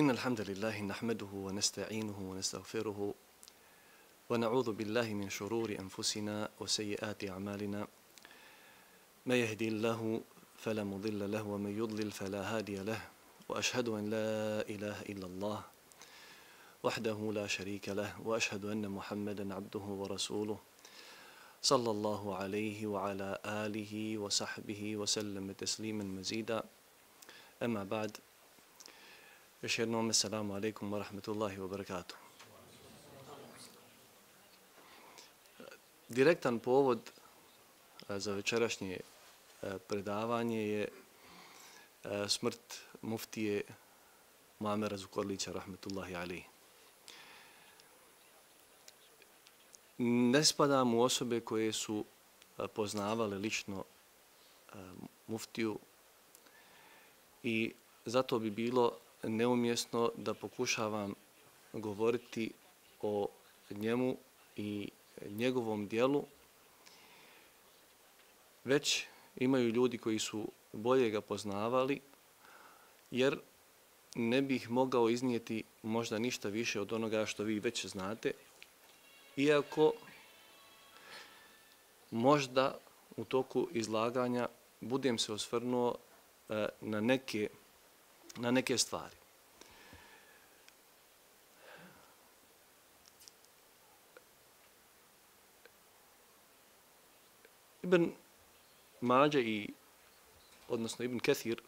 إن الحمد لله نحمده ونستعينه ونستغفره ونعوذ بالله من شرور أنفسنا وسيئات أعمالنا. ما يهدي الله فلا مضل له ومن يضلل فلا هادي له وأشهد أن لا إله إلا الله وحده لا شريك له وأشهد أن محمدا عبده ورسوله صلى الله عليه وعلى آله وصحبه وسلم تسليما مزيدا. أما بعد Još jednom, assalamu alaikum wa rahmetullahi wa barakatuh. Direktan povod za večerašnje e, predavanje je e, smrt muftije Muamera Zukorlića, rahmetullahi alaihi. Ne spadam u osobe koje su e, poznavale lično muftiju i zato bi bilo neumjesno da pokušavam govoriti o njemu i njegovom dijelu, već imaju ljudi koji su bolje ga poznavali, jer ne bih mogao iznijeti možda ništa više od onoga što vi već znate, iako možda u toku izlaganja budem se osvrnuo e, na neke na neke stvari. Ibn Mađa i, odnosno Ibn Kathir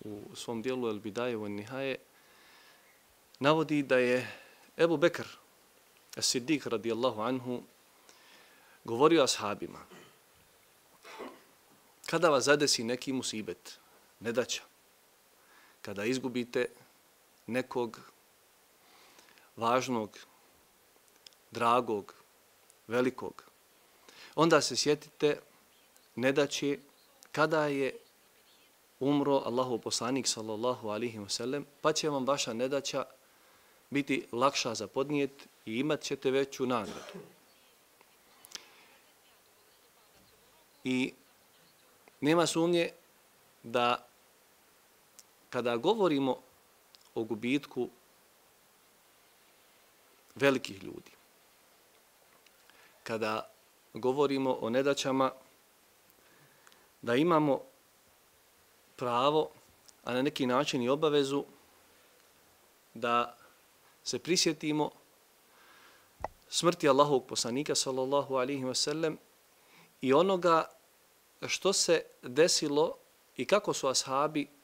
u svom dijelu El Bidaje u Nihaje navodi da je Ebu Bekr, As-Siddiq radijallahu anhu, govorio ashabima kada vas zadesi neki musibet, nedaća, kada izgubite nekog važnog, dragog, velikog, onda se sjetite ne da će kada je umro Allahu poslanik sallallahu alihi wasallam, pa će vam vaša nedaća biti lakša za podnijet i imat ćete veću nagradu. I nema sumnje da kada govorimo o gubitku velikih ljudi, kada govorimo o nedaćama, da imamo pravo, a na neki način i obavezu, da se prisjetimo smrti Allahovog poslanika, sallallahu alihi wasallam, i onoga što se desilo i kako su ashabi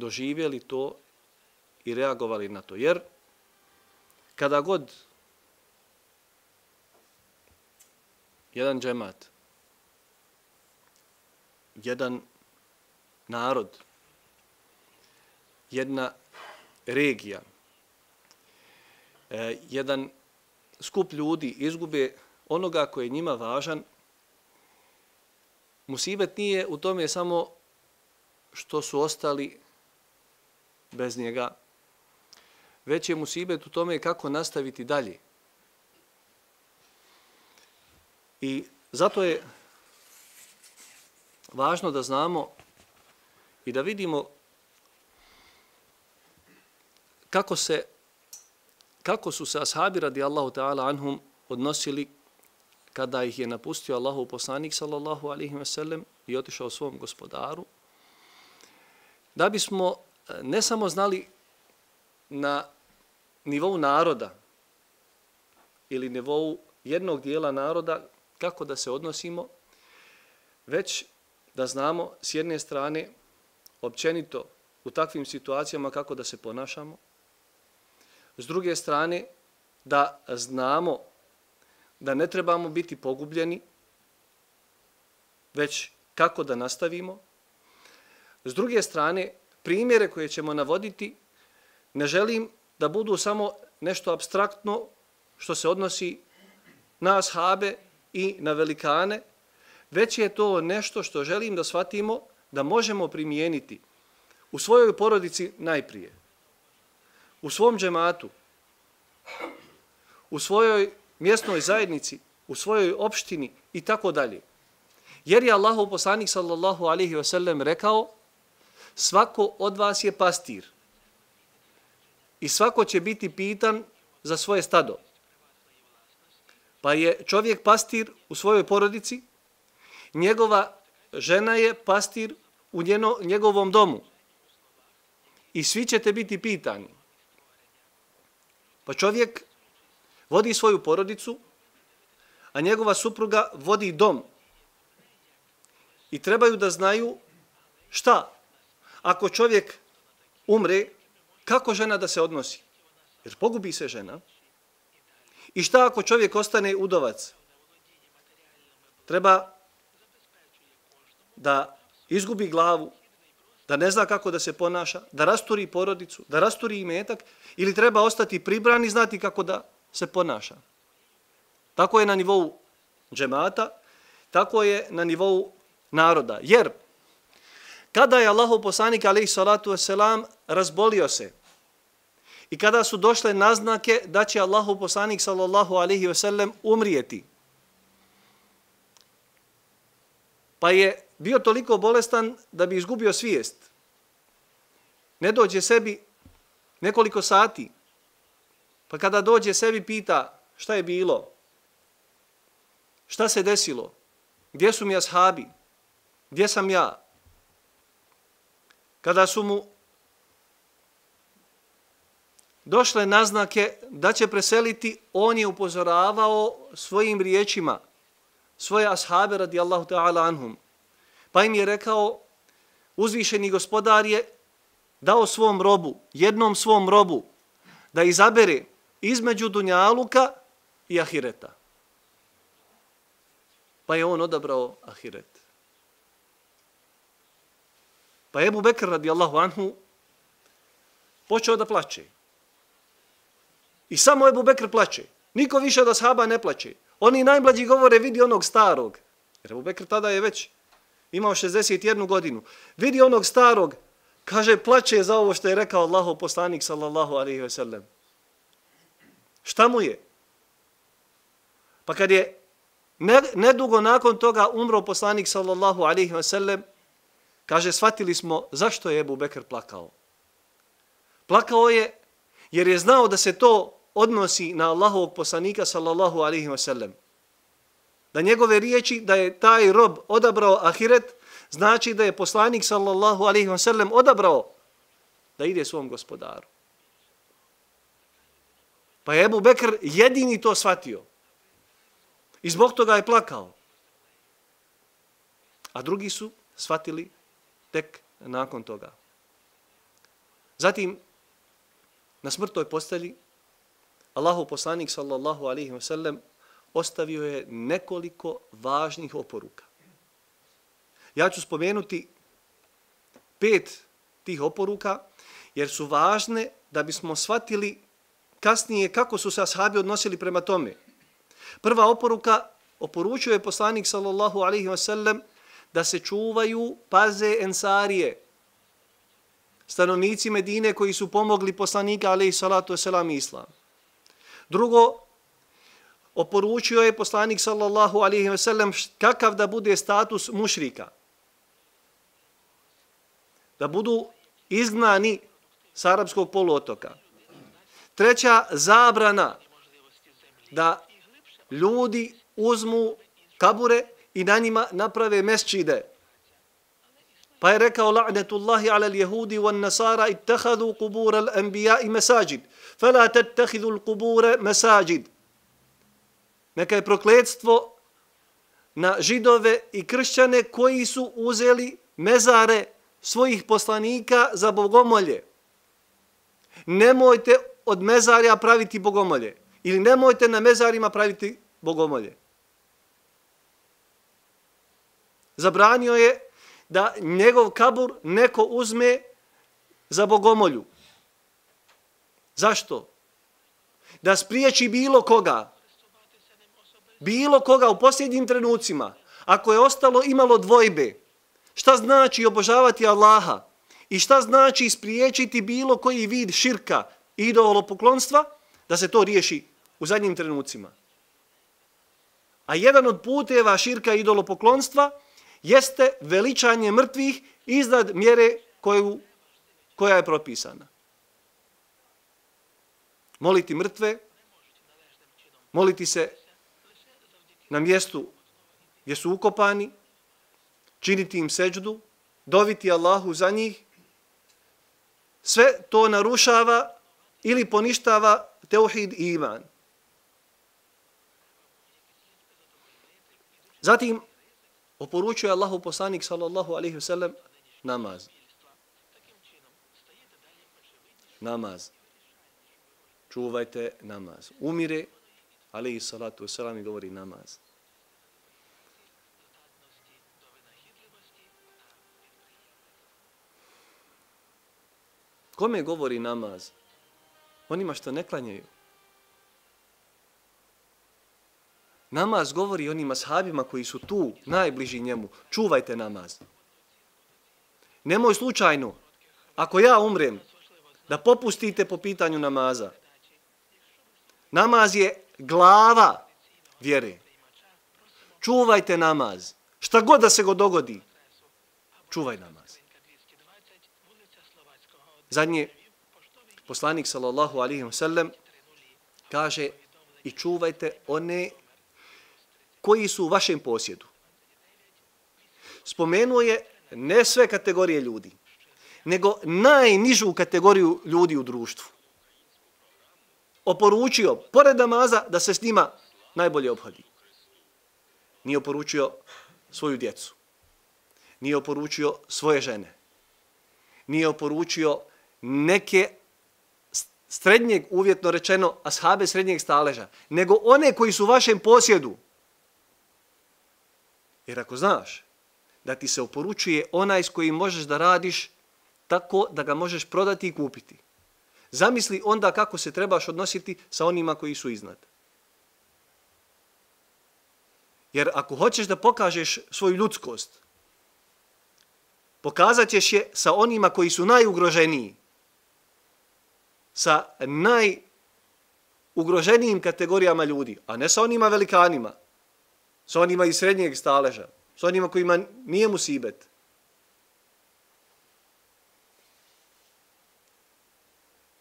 doživjeli to i reagovali na to. Jer kada god jedan džemat, jedan narod, jedna regija, e, jedan skup ljudi izgube onoga koji je njima važan, musibet nije u tome samo što su ostali bez njega, već je musibet u tome kako nastaviti dalje. I zato je važno da znamo i da vidimo kako se kako su se ashabi radi Allahu ta'ala anhum odnosili kada ih je napustio Allahu poslanik sallallahu alaihi ve sellem i otišao svom gospodaru da bismo ne samo znali na nivou naroda ili nivou jednog dijela naroda kako da se odnosimo, već da znamo s jedne strane općenito u takvim situacijama kako da se ponašamo, s druge strane da znamo da ne trebamo biti pogubljeni, već kako da nastavimo, s druge strane primjere koje ćemo navoditi, ne želim da budu samo nešto abstraktno što se odnosi na ashabe i na velikane, već je to nešto što želim da shvatimo da možemo primijeniti u svojoj porodici najprije, u svom džematu, u svojoj mjesnoj zajednici, u svojoj opštini i tako dalje. Jer je Allahu poslanik sallallahu alaihi ve sellem rekao svako od vas je pastir. i svako će biti pitan za svoje stado. Pa je čovjek pastir u svojoj porodici, njegova žena je pastir u njeno, njegovom domu. I svi ćete biti pitani. Pa čovjek vodi svoju porodicu, a njegova supruga vodi dom. I trebaju da znaju šta? Ako čovjek umre, kako žena da se odnosi? Jer pogubi se žena. I šta ako čovjek ostane udovac? Treba da izgubi glavu, da ne zna kako da se ponaša, da rasturi porodicu, da rasturi imetak, ili treba ostati pribran i znati kako da se ponaša. Tako je na nivou džemata, tako je na nivou naroda. Jer, kada je Allahu poslanik, alaihi salatu wasalam, razbolio se, i kada su došle naznake da će Allahu poslanik, sallallahu alaihi wasallam, umrijeti, pa je bio toliko bolestan da bi izgubio svijest. Ne dođe sebi nekoliko sati, pa kada dođe sebi pita šta je bilo, šta se desilo, gdje su mi ashabi, gdje sam ja. Kada su mu došle naznake da će preseliti, on je upozoravao svojim riječima, svoje ashabe radijallahu ta'ala anhum. Pa im je rekao, uzvišeni gospodar je dao svom robu, jednom svom robu, da izabere između Dunjaluka i Ahireta. Pa je on odabrao Ahiret. Pa je Ebu Bekr radijallahu anhu počeo da plače. I samo Ebu Bekr plače. Niko više od ashaba ne plače. Oni najmlađi govore vidi onog starog. Jer Ebu Bekr tada je već imao 61 godinu. Vidi onog starog, kaže, plače za ovo što je rekao Allahov poslanik, sallallahu alaihi ve sellem. Šta mu je? Pa kad je nedugo nakon toga umro poslanik, sallallahu alaihi ve sellem, kaže, shvatili smo zašto je Ebu Bekr plakao. Plakao je jer je znao da se to odnosi na Allahovog poslanika, sallallahu alaihi ve sellem da njegove riječi da je taj rob odabrao ahiret, znači da je poslanik sallallahu alaihi wa sallam odabrao da ide svom gospodaru. Pa je Ebu Bekr jedini to shvatio. I zbog toga je plakao. A drugi su shvatili tek nakon toga. Zatim, na smrtoj postelji, Allahu poslanik sallallahu alaihi wa sallam ostavio je nekoliko važnih oporuka. Ja ću spomenuti pet tih oporuka, jer su važne da bismo shvatili kasnije kako su se ashabi odnosili prema tome. Prva oporuka oporučuje poslanik sallallahu alaihi wa sallam da se čuvaju paze ensarije, stanovnici Medine koji su pomogli poslanika alaihi salatu wasalam islam. Drugo, oporučio je poslanik sallallahu alaihi ve sellem kakav da bude status mušrika. Da budu izgnani s arapskog poluotoka. Treća zabrana da ljudi uzmu kabure i na njima naprave mesčide. Pa je rekao la'netullahi ala al-jehudi wa nasara ittehadu kubura al-anbiya i mesajid. Fela tettehidu l-kubure mesajid neka je prokledstvo na židove i kršćane koji su uzeli mezare svojih poslanika za bogomolje. Nemojte od mezarja praviti bogomolje. Ili nemojte na mezarima praviti bogomolje. Zabranio je da njegov kabur neko uzme za bogomolju. Zašto? Da spriječi bilo koga bilo koga u posljednjim trenucima, ako je ostalo imalo dvojbe, šta znači obožavati Allaha i šta znači ispriječiti bilo koji vid širka i idolopoklonstva, da se to riješi u zadnjim trenucima. A jedan od puteva širka i idolopoklonstva jeste veličanje mrtvih iznad mjere koju, koja je propisana. moliti mrtve, moliti se na mjestu gdje su ukopani, činiti im seđdu, doviti Allahu za njih, sve to narušava ili poništava teuhid i iman. Zatim, oporučuje Allahu poslanik sallallahu alaihi ve sellem namaz. Namaz. Čuvajte namaz. Umire, alaihi salatu wasalam i govori namaz. Kome govori namaz? Onima što ne klanjaju. Namaz govori onim ashabima koji su tu, najbliži njemu. Čuvajte namaz. Nemoj slučajno, ako ja umrem, da popustite po pitanju namaza. Namaz je glava vjere. Čuvajte namaz. Šta god da se go dogodi, čuvaj namaz. Zadnje, poslanik sallallahu alihi wa sallam kaže i čuvajte one koji su u vašem posjedu. Spomenuo je ne sve kategorije ljudi, nego najnižu kategoriju ljudi u društvu. Oporučio, pored namaza, da se s njima najbolje obhodi. Nije oporučio svoju djecu. Nije oporučio svoje žene. Nije oporučio neke srednjeg, uvjetno rečeno, ashabe srednjeg staleža, nego one koji su u vašem posjedu. Jer ako znaš da ti se oporučuje onaj s kojim možeš da radiš tako da ga možeš prodati i kupiti. Zamisli onda kako se trebaš odnositi sa onima koji su iznad. Jer ako hoćeš da pokažeš svoju ljudskost, pokazat ćeš je sa onima koji su najugroženiji, sa najugroženijim kategorijama ljudi, a ne sa onima velikanima, sa onima iz srednjeg staleža, sa onima kojima nije musibet.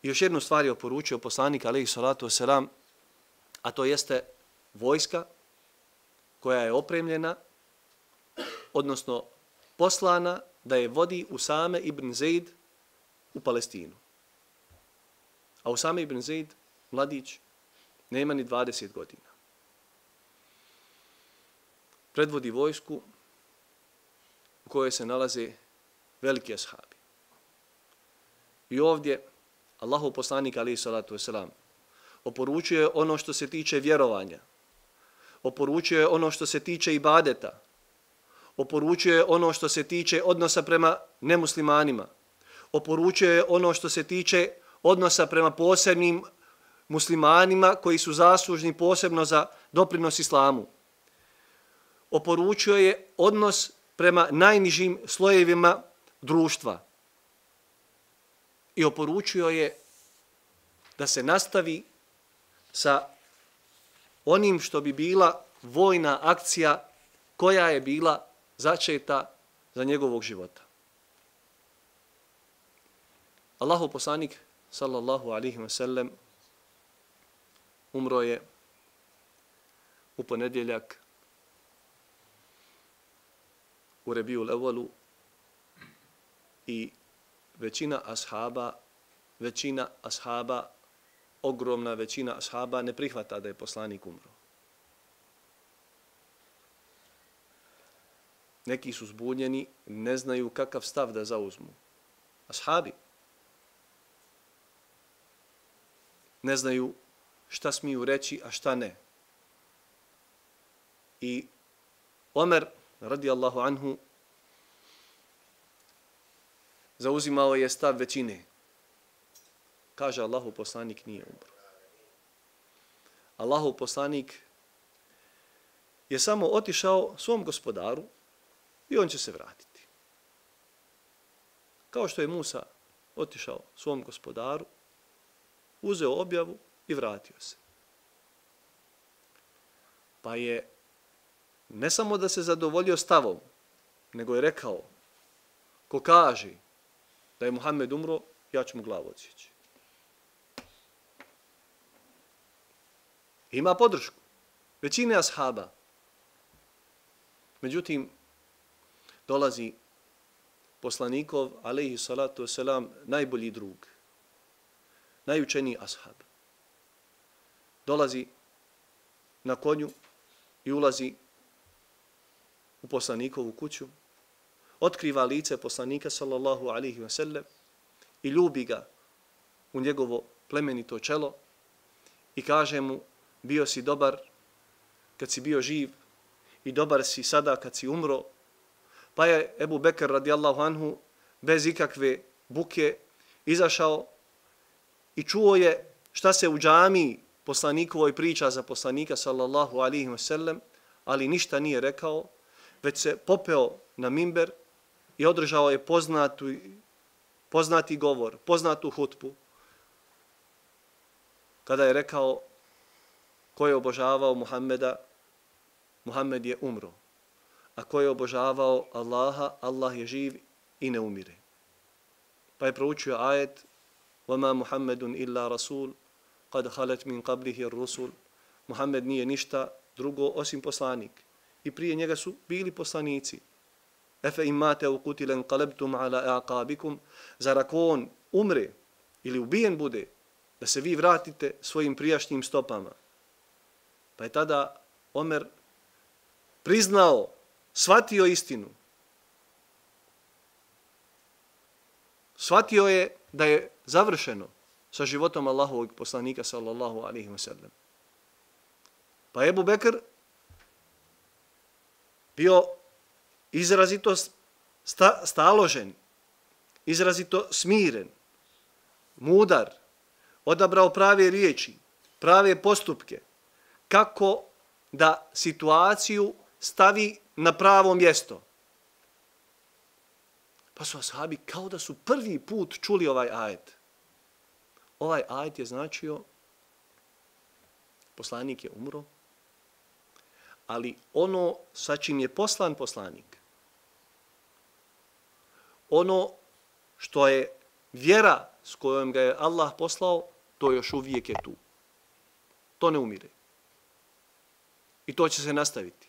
I još jednu stvar je oporučio poslanik alaihi salatu wasalam, a to jeste vojska koja je opremljena, odnosno poslana da je vodi Usame ibn Zaid u Palestinu. A Usame ibn Zaid, mladić, nema ni 20 godina predvodi vojsku u kojoj se nalaze veliki ashabi. I ovdje Allahu poslanik ali salatu wasalam oporučuje ono što se tiče vjerovanja, oporučuje ono što se tiče ibadeta, oporučuje ono što se tiče odnosa prema nemuslimanima, oporučuje ono što se tiče odnosa prema posebnim muslimanima koji su zaslužni posebno za doprinos islamu oporučio je odnos prema najnižim slojevima društva. I oporučio je da se nastavi sa onim što bi bila vojna akcija koja je bila začeta za njegovog života. Allahu poslanik sallallahu alaihi wasallam umro je u ponedjeljak u Rebiju Levolu i većina ashaba, većina ashaba, ogromna većina ashaba ne prihvata da je poslanik umro. Neki su zbunjeni, ne znaju kakav stav da zauzmu. Ashabi ne znaju šta smiju reći, a šta ne. I Omer radijallahu anhu, zauzimao je stav većine. Kaže Allahu poslanik nije umro. Allahu poslanik je samo otišao svom gospodaru i on će se vratiti. Kao što je Musa otišao svom gospodaru, uzeo objavu i vratio se. Pa je ne samo da se zadovoljio stavom, nego je rekao, ko kaže da je Muhammed umro, ja ću mu glavu odsjeći. Ima podršku. Većine ashaba. Međutim, dolazi poslanikov, alaihi salatu wasalam, najbolji drug, najučeniji ashab. Dolazi na konju i ulazi u poslanikovu kuću, otkriva lice poslanika sallallahu alihi wasallam i ljubi ga u njegovo plemenito čelo i kaže mu bio si dobar kad si bio živ i dobar si sada kad si umro. Pa je Ebu Bekr radijallahu anhu bez ikakve buke izašao i čuo je šta se u džami poslanikovoj priča za poslanika sallallahu alihi wasallam, ali ništa nije rekao, već se popeo na mimber i održao je poznatu, poznati govor, poznatu hutbu, kada je rekao ko je obožavao Muhammeda, Muhammed je umro. A ko je obožavao Allaha, Allah je živ i ne umire. Pa je proučio ajet وَمَا مُحَمَّدٌ إِلَّا رَسُولٌ قَدْ خَلَتْ مِنْ قَبْلِهِ الرُّسُولُ Muhammed nije ništa drugo osim poslanik. I prije njega su bili poslanici. Efe imate u kutilen kalebtum ala aqabikum. Zar ako on umre ili ubijen bude, da se vi vratite svojim prijašnjim stopama. Pa je tada Omer priznao, shvatio istinu. Shvatio je da je završeno sa životom Allahovog poslanika sallallahu alaihi wa sallam. Pa Ebu Bekr bio izrazito sta, staložen, izrazito smiren, mudar, odabrao prave riječi, prave postupke, kako da situaciju stavi na pravo mjesto. Pa su ashabi kao da su prvi put čuli ovaj ajet. Ovaj ajet je značio poslanik je umro, ali ono sa čim je poslan poslanik, ono što je vjera s kojom ga je Allah poslao, to još uvijek je tu. To ne umire. I to će se nastaviti.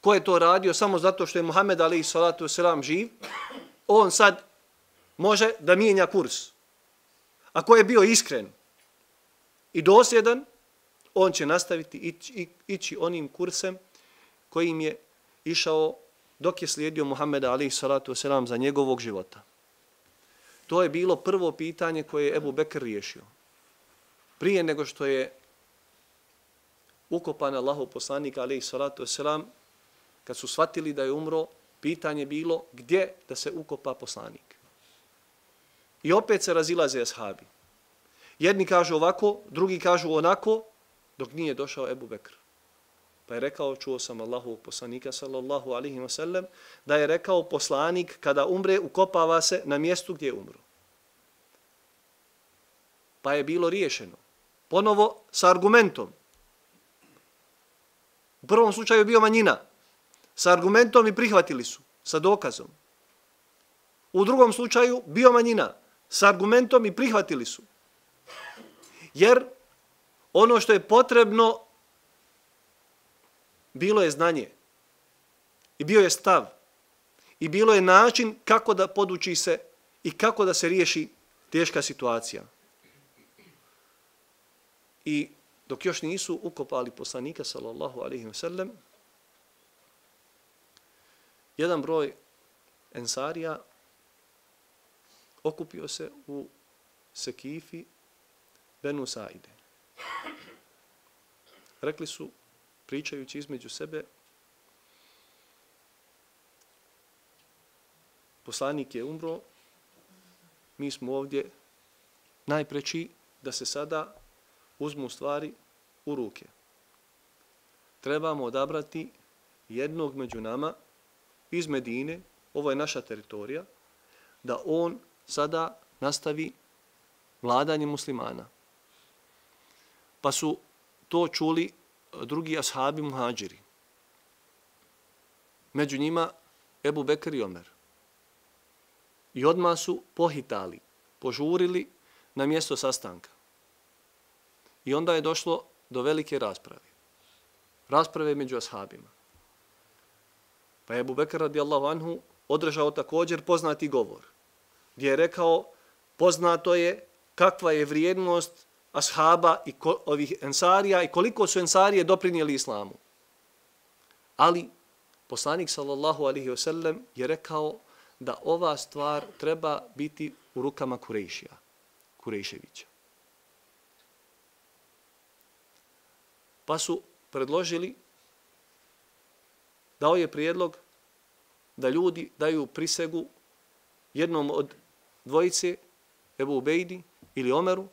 Ko je to radio samo zato što je Muhammed Ali salatu selam živ, on sad može da mijenja kurs. A ko je bio iskren i dosljedan, on će nastaviti ići, ići onim kursem kojim je išao dok je slijedio Muhammeda Ali salatu selam za njegovog života. To je bilo prvo pitanje koje je Ebu Bekr riješio. Prije nego što je ukopan Allahov poslanik alejhi salatu wasalam, kad su shvatili da je umro pitanje bilo gdje da se ukopa poslanik i opet se razilaze ashabi jedni kažu ovako drugi kažu onako dok nije došao Ebu Bekr pa je rekao čuo sam Allahu poslanika sallallahu alihi wasallam, da je rekao poslanik kada umre ukopava se na mjestu gdje je umro pa je bilo riješeno ponovo sa argumentom U prvom slučaju je bio manjina. Sa argumentom i prihvatili su. Sa dokazom. U drugom slučaju bio manjina. Sa argumentom i prihvatili su. Jer ono što je potrebno bilo je znanje. I bio je stav. I bilo je način kako da poduči se i kako da se riješi teška situacija. I dok još nisu ukopali poslanika sallallahu alejhi wa sallam, jedan broj ensarija okupio se u Sekifi Benu Saide. Rekli su, pričajući između sebe, poslanik je umro, mi smo ovdje najpreći da se sada uzmu stvari u ruke. Trebamo odabrati jednog među nama iz Medine, ovo je naša teritorija, da on sada nastavi vladanje muslimana. Pa su to čuli eh, drugi ashabi muhađiri. Među njima Ebu Bekr i Omer. I odmah su pohitali, požurili na mjesto sastanka I onda je došlo do velike rasprave. Rasprave među ashabima. Pa je Ebu Bekr radijallahu anhu održao također poznati govor, gdje je rekao poznato je kakva je vrijednost ashaba i ko, ovih ensarija i koliko su ensarije doprinijeli islamu. Ali poslanik sallallahu alaihi wasallam je rekao da ova stvar treba biti u rukama Kurejšija, Kurejševića. Pa su predložili, dao ovaj je prijedlog da ljudi daju prisegu jednom od dvojice, Ebu Ubejdi ili Omeru,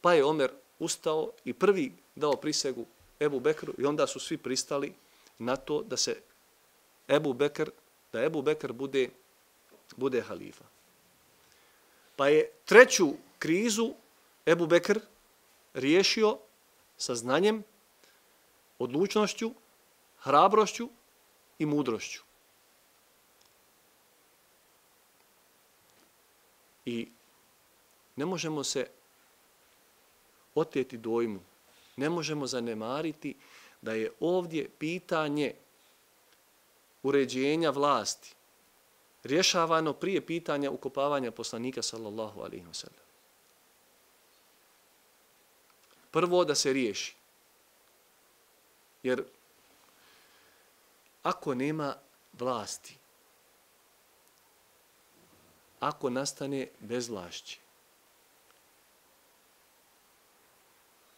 pa je Omer ustao i prvi dao prisegu Ebu Bekru i onda su svi pristali na to da se Ebu Bekr, da Ebu Bekr bude, bude halifa. Pa je treću krizu Ebu Bekr riješio sa znanjem, odlučnošću, hrabrošću i mudrošću. I ne možemo se oteti dojmu, ne možemo zanemariti da je ovdje pitanje uređenja vlasti rješavano prije pitanja ukopavanja poslanika sallallahu alaihi wa sallam. Prvo da se riješi. Jer ako nema vlasti, ako nastane bezvlašće,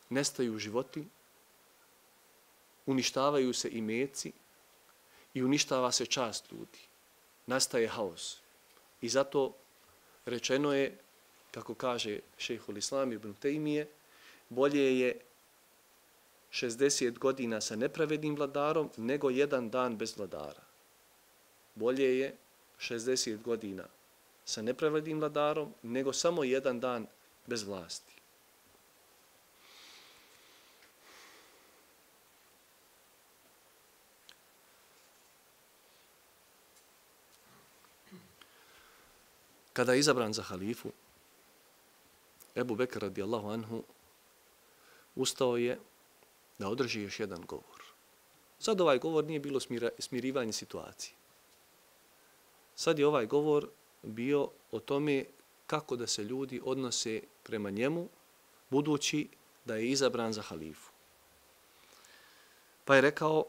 nestaju životi, uništavaju se i meci i uništava se čast ljudi. Nastaje haos. I zato rečeno je, kako kaže šehhul Islam ibn Tejmije, bolje je 60 godina sa nepravednim vladarom nego jedan dan bez vladara. Bolje je 60 godina sa nepravednim vladarom nego samo jedan dan bez vlasti. Kada je izabran za halifu, Ebu Bekr radijallahu anhu ustao je da održi još jedan govor. Sad ovaj govor nije bilo smira, smirivanje situacije. Sad je ovaj govor bio o tome kako da se ljudi odnose prema njemu, budući da je izabran za halifu. Pa je rekao,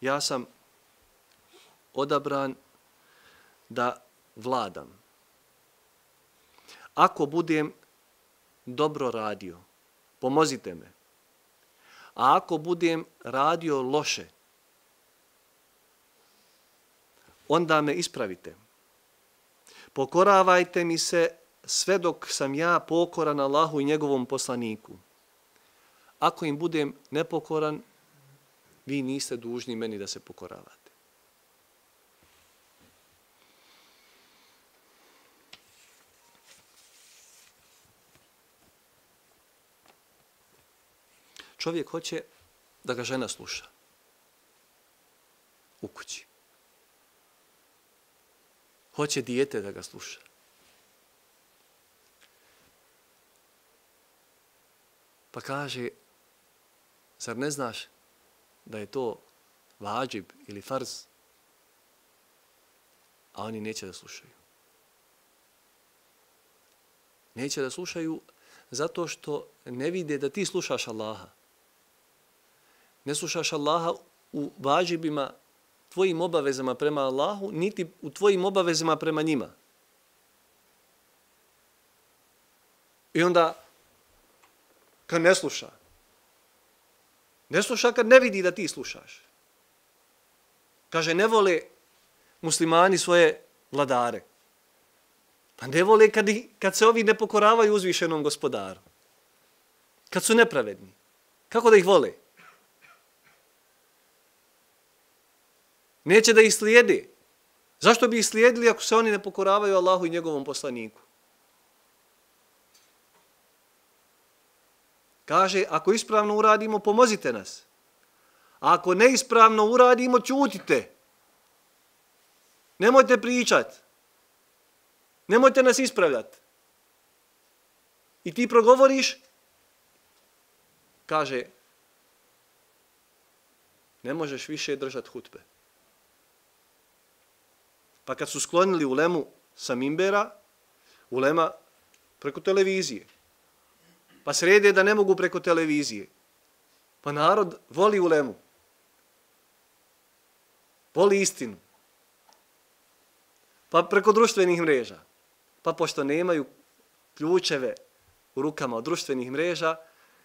ja sam odabran da vladam. Ako budem dobro radio, pomozite me. A ako budem radio loše, onda me ispravite. Pokoravajte mi se sve dok sam ja pokoran Allahu i njegovom poslaniku. Ako im budem nepokoran, vi niste dužni meni da se pokoravate. Čovjek hoće da ga žena sluša u kući. Hoće dijete da ga sluša. Pa kaže, zar ne znaš da je to vađib ili farz? A oni neće da slušaju. Neće da slušaju zato što ne vide da ti slušaš Allaha ne slušaš Allaha u važibima tvojim obavezama prema Allahu, niti u tvojim obavezama prema njima. I onda, kad ne sluša, ne sluša kad ne vidi da ti slušaš. Kaže, ne vole muslimani svoje vladare. Pa ne vole kad, kad se ovi ne pokoravaju uzvišenom gospodaru. Kad su nepravedni. Kako da ih vole? Neće da ih slijede. Zašto bi ih slijedili ako se oni ne pokoravaju Allahu i njegovom poslaniku? Kaže, ako ispravno uradimo, pomozite nas. A ako neispravno uradimo, čutite. Nemojte pričat. Nemojte nas ispravljati. I ti progovoriš kaže, ne možeš više držati hutbe. Pa kad su sklonili ulemu sa Mimbera, ulema preko televizije. Pa srede da ne mogu preko televizije. Pa narod voli ulemu. Voli istinu. Pa preko društvenih mreža. Pa pošto nemaju ključeve u rukama od društvenih mreža,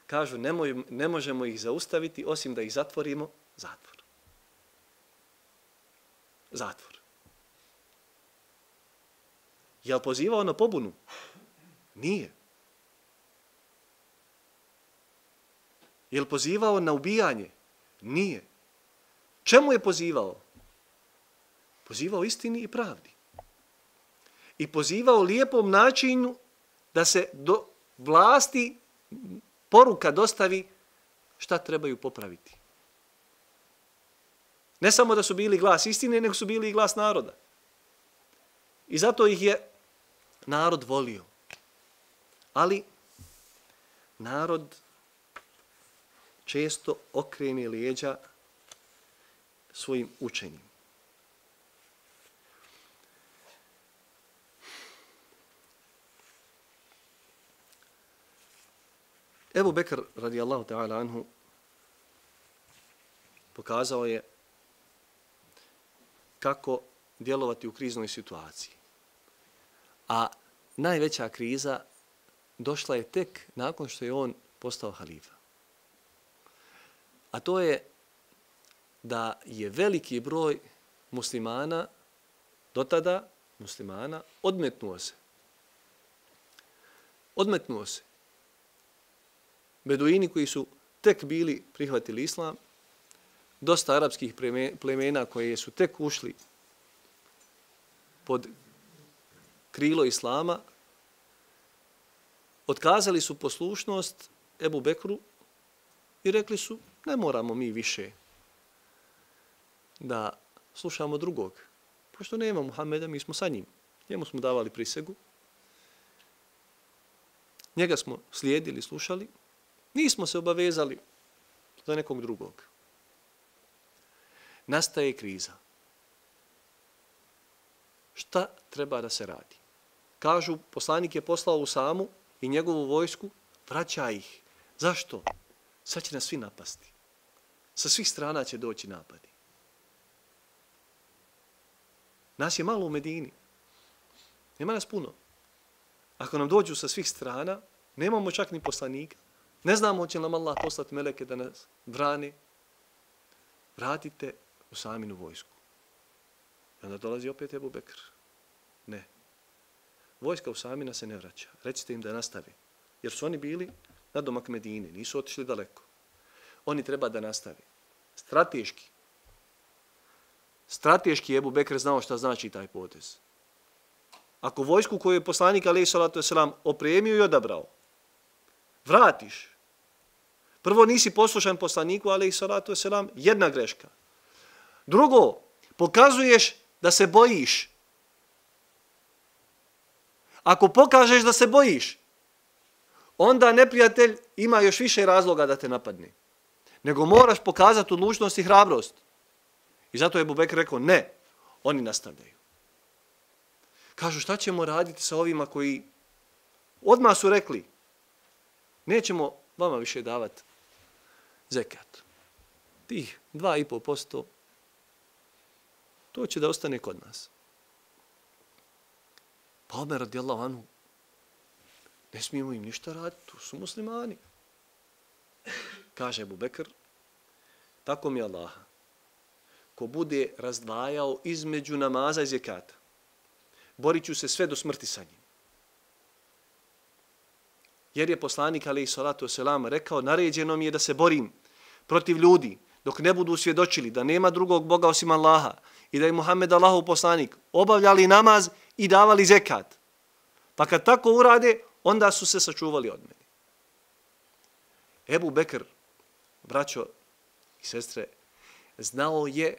kažu ne, moj, ne možemo ih zaustaviti osim da ih zatvorimo, zatvor. Zatvor. Je li pozivao na pobunu? Nije. Je li pozivao na ubijanje? Nije. Čemu je pozivao? Pozivao istini i pravdi. I pozivao lijepom načinu da se do vlasti poruka dostavi šta trebaju popraviti. Ne samo da su bili glas istine, nego su bili i glas naroda. I zato ih je narod volio. Ali narod često okrene lijeđa svojim učenjima. Ebu Bekr radijallahu ta'ala anhu pokazao je kako djelovati u kriznoj situaciji. A najveća kriza došla je tek nakon što je on postao halifa. A to je da je veliki broj muslimana do tada muslimana odmetnuo se. Odmetnuo se. Beduini koji su tek bili prihvatili islam, dosta arapskih plemena koje su tek ušli pod krilo islama, otkazali su poslušnost Ebu Bekru i rekli su ne moramo mi više da slušamo drugog. Pošto nema Muhammeda, mi smo sa njim. Njemu smo davali prisegu. Njega smo slijedili, slušali. Nismo se obavezali za nekog drugog. Nastaje kriza. Šta treba da se radi? Kažu, poslanik je poslao u samu i njegovu vojsku, vraća ih. Zašto? Sad će nas svi napasti. Sa svih strana će doći napadi. Nas je malo u Medini. Nema nas puno. Ako nam dođu sa svih strana, nemamo čak ni poslanika. Ne znamo hoće nam Allah poslati meleke da nas brani. Vratite u saminu vojsku. I onda dolazi opet Ebu Bekr. Ne. Vojska Usamina se ne vraća. Recite im da nastavi. Jer su oni bili na domak Medine. Nisu otišli daleko. Oni treba da nastavi. Strateški. Strateški Ebu Bekr znao šta znači taj potez. Ako vojsku koju je poslanik alaih Salatu Selam opremio i odabrao, vratiš. Prvo nisi poslušan poslaniku alaih Salatu Selam, jedna greška. Drugo, pokazuješ da se bojiš. Ako pokažeš da se bojiš, onda neprijatelj ima još više razloga da te napadne. Nego moraš pokazati odlučnost i hrabrost. I zato je Bubek rekao, ne, oni nastavljaju. Kažu, šta ćemo raditi sa ovima koji odmah su rekli, nećemo vama više davati zekat. Tih 2,5% to će da ostane kod nas. Pa Omer radijallahu anhu, ne smijemo im ništa raditi, tu su muslimani. Kaže Ebu Bekr, tako mi Allah, ko bude razdvajao između namaza i zekata, borit ću se sve do smrti sa njim. Jer je poslanik, ali i salatu selam, rekao, naređeno mi je da se borim protiv ljudi, dok ne budu svjedočili da nema drugog Boga osim Allaha i da je Muhammed Allahov poslanik obavljali namaz i davali zekat. Pa kad tako urade, onda su se sačuvali od mene. Ebu Bekr, braćo i sestre, znao je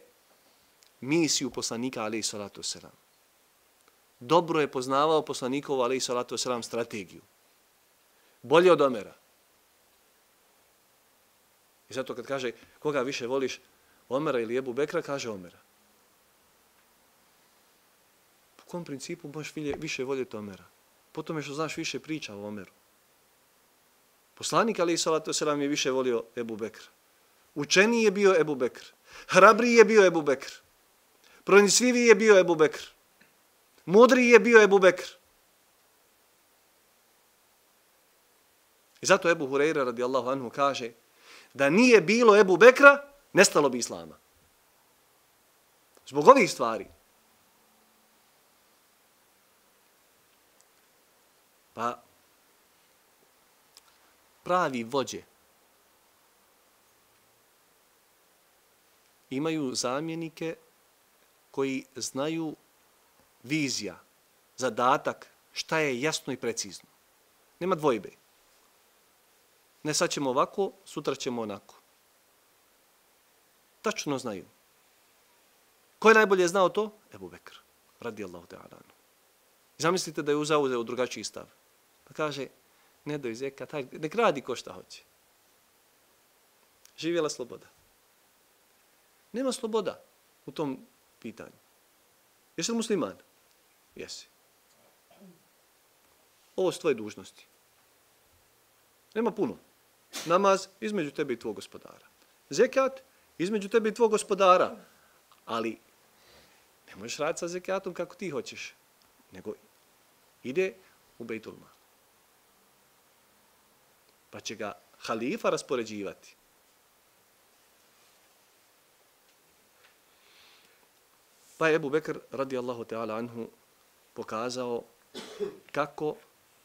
misiju poslanika alaih salatu selam. Dobro je poznavao poslanikovu alaih salatu selam strategiju. Bolje od Omera. I zato kad kaže koga više voliš, Omera ili Ebu Bekra, kaže Omera. Po kom principu možeš više voljeti Omera? Po tome što znaš više priča o Omeru. Poslanik Ali Salatu Selam je više volio Ebu Bekra. Učeniji je bio Ebu Bekr. Hrabri je bio Ebu Bekr. Pronisvivi je bio Ebu Bekr. Mudri je bio Ebu Bekr. I zato Ebu Hureyre radijallahu anhu kaže da nije bilo Ebu Bekra, nestalo bi Islama. Zbog ovih stvari. Pa pravi vođe imaju zamjenike koji znaju vizija, zadatak, šta je jasno i precizno. Nema dvojbe. Ne sad ćemo ovako, sutra ćemo onako. Tačno znaju. Ko je najbolje znao to? Ebu Bekr, radijallahu ta'ala. Zamislite da je uzao drugačiji stav. Pa kaže, ne doj zeka, taj, nek radi ko šta hoće. Živjela sloboda. Nema sloboda u tom pitanju. Jesi li musliman? Jesi. Ovo su tvoje dužnosti. Nema puno. Namaz između tebe i tvog gospodara. Zekat između tebe i tvog gospodara. Ali ne možeš raditi sa zekatom kako ti hoćeš. Nego ide u Bejtulma. Pa će ga halifa raspoređivati. Pa je Ebu Bekr radijallahu ta'ala anhu pokazao kako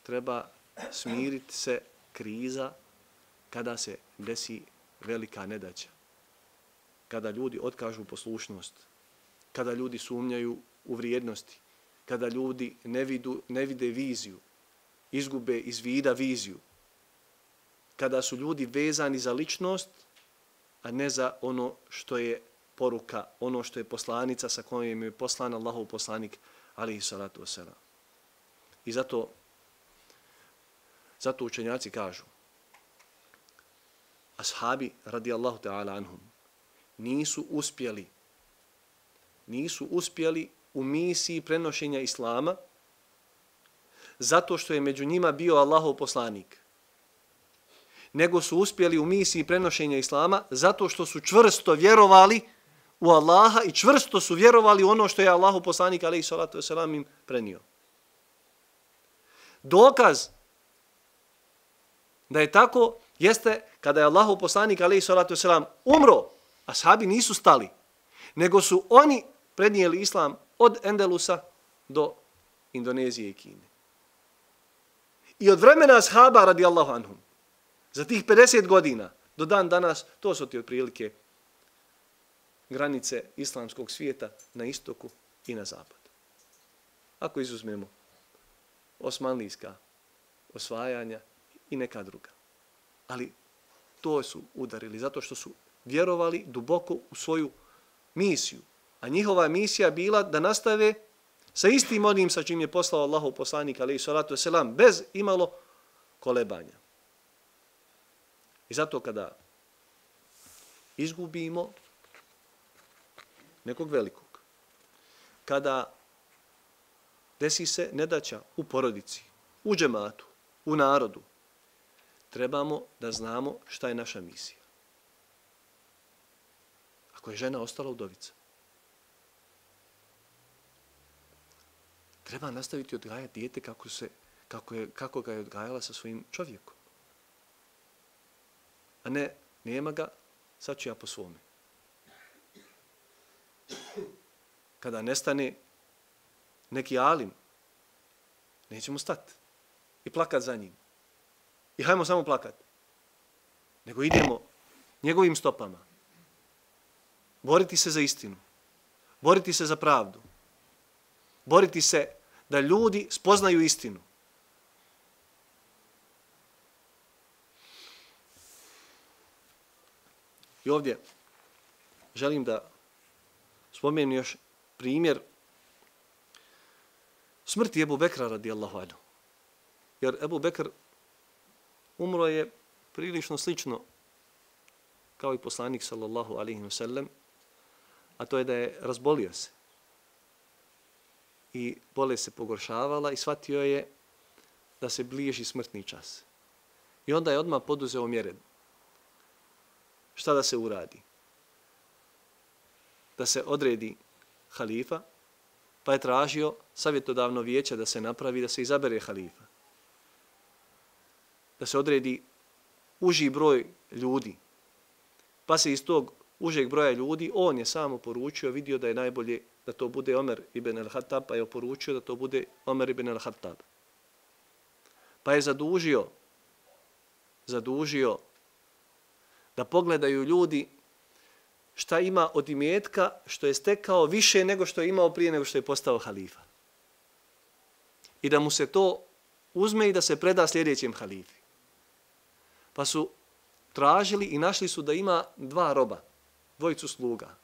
treba smiriti se kriza kada se desi velika nedaća. Kada ljudi otkažu poslušnost, kada ljudi sumnjaju u vrijednosti, kada ljudi ne, vidu, ne vide viziju, izgube iz vida viziju, kada su ljudi vezani za ličnost, a ne za ono što je poruka, ono što je poslanica sa kojom je poslan Allahov poslanik, ali i salatu wasalam. I zato, zato učenjaci kažu, ashabi radijallahu ta'ala anhum nisu uspjeli nisu uspjeli u misiji prenošenja islama zato što je među njima bio Allahov poslanik nego su uspjeli u misiji prenošenja islama zato što su čvrsto vjerovali u Allaha i čvrsto su vjerovali u ono što je Allahov poslanik alejhi salatu vesselam im prenio. Dokaz da je tako jeste kada je Allahu poslanik alaihi salatu wasalam umro, ashabi nisu stali, nego su oni prednijeli islam od Endelusa do Indonezije i Kine. I od vremena ashaba radijallahu anhum, za tih 50 godina, do dan danas, to su ti otprilike granice islamskog svijeta na istoku i na zapadu. Ako izuzmemo osmanlijska osvajanja i neka druga. Ali to su udarili zato što su vjerovali duboko u svoju misiju. A njihova misija bila da nastave sa istim onim sa čim je poslao Allahu poslanik alaihi salatu wasalam bez imalo kolebanja. I zato kada izgubimo nekog velikog. Kada desi se nedaća u porodici, u džematu, u narodu, trebamo da znamo šta je naša misija. Ako je žena ostala udovica, treba nastaviti odgajati dijete kako, se, kako, je, kako ga je odgajala sa svojim čovjekom. A ne, nema ga, sad ću ja po svome kada nestane neki alim, nećemo stati i plakat za njim. I hajmo samo plakat. Nego idemo njegovim stopama. Boriti se za istinu. Boriti se za pravdu. Boriti se da ljudi spoznaju istinu. I ovdje želim da spomenem još primjer smrti Ebu Bekra radijallahu anhu. Jer Ebu Bekr umro je prilično slično kao i poslanik sallallahu alaihi wa sallam, a to je da je razbolio se. I bolest se pogoršavala i shvatio je da se bliži smrtni čas. I onda je odmah poduzeo mjere. Šta da se uradi? Da se odredi halifa, pa je tražio savjetodavno vijeće da se napravi, da se izabere halifa. Da se odredi uži broj ljudi. Pa se iz tog užeg broja ljudi, on je samo poručio, vidio da je najbolje da to bude Omer ibn al-Hattab, pa je poručio da to bude Omer ibn al-Hattab. Pa je zadužio, zadužio da pogledaju ljudi šta ima od imetka što je stekao više nego što je imao prije nego što je postao halifa. I da mu se to uzme i da se preda sljedećem halifi. Pa su tražili i našli su da ima dva roba, dvojicu sluga.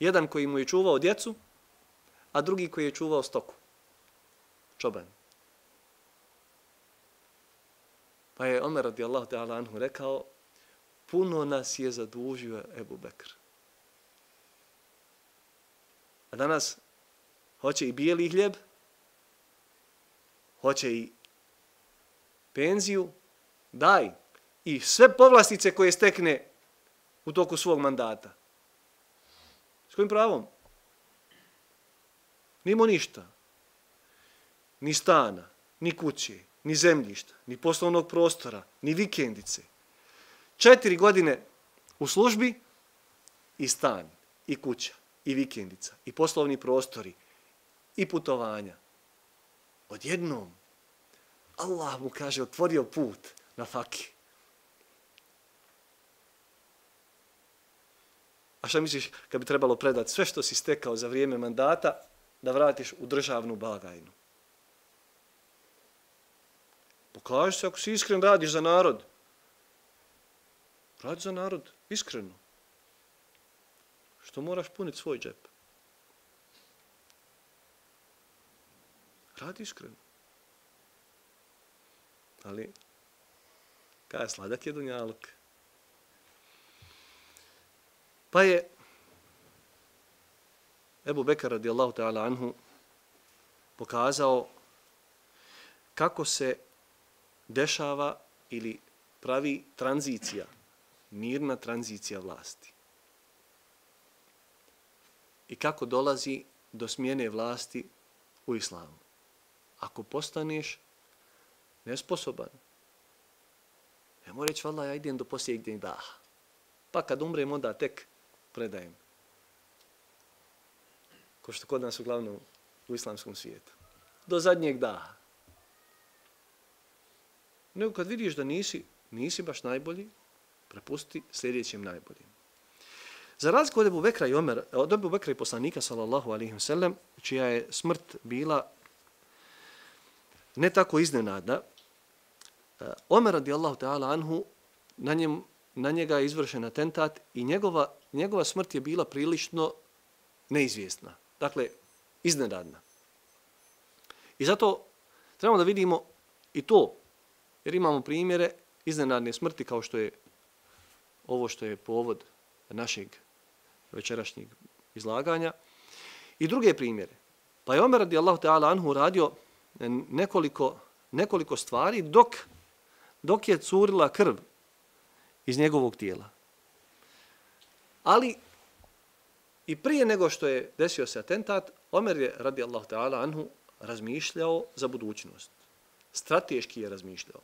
Jedan koji mu je čuvao djecu, a drugi koji je čuvao stoku. Čoban. Pa je Omer radijallahu ta'ala anhu rekao, puno nas je zadužio Ebu Bekr. A danas hoće i bijeli hljeb, hoće i penziju, daj. I sve povlastice koje stekne u toku svog mandata. S kojim pravom? Nimo ništa. Ni stana, ni kuće, ni zemljišta, ni poslovnog prostora, ni vikendice. Četiri godine u službi i stan, i kuća, i vikendica, i poslovni prostori, i putovanja. Odjednom, Allah mu kaže, otvorio put na faki. A šta misliš kad bi trebalo predati sve što si stekao za vrijeme mandata da vratiš u državnu blagajnu? Pokaži se ako si iskren radiš za narod. Radi za narod, iskreno. Što moraš puniti svoj džep? Radi iskreno. Ali, kada je sladak je dunjaluk? Pa je Ebu Bekar radijallahu ta'ala anhu pokazao kako se dešava ili pravi tranzicija, mirna tranzicija vlasti. I kako dolazi do smjene vlasti u islamu. Ako postaneš nesposoban, Ja mora reći, valla, ja idem do posljednjeg daha. Pa kad umrem, onda tek predajem. Ko što kod nas uglavnom u islamskom svijetu. Do zadnjeg daha. Nego kad vidiš da nisi, nisi baš najbolji, prepusti sljedećem najboljim. Za razliku od Ebu Bekra i Omer, od Ebu Bekra i poslanika, sallallahu alaihi sellem, čija je smrt bila ne tako iznenadna, Eh, Omer radijallahu ta'ala anhu, na, njem, na njega je izvršen atentat i njegova njegova smrt je bila prilično neizvjesna. Dakle, iznenadna. I zato trebamo da vidimo i to, jer imamo primjere iznenadne smrti kao što je ovo što je povod našeg večerašnjeg izlaganja. I druge primjere. Pa je Omer radijallahu ta'ala anhu radio nekoliko, nekoliko stvari dok, dok je curila krv iz njegovog tijela. Ali i prije nego što je desio se atentat, Omer je, radi Allah ta'ala anhu, razmišljao za budućnost. Strateški je razmišljao.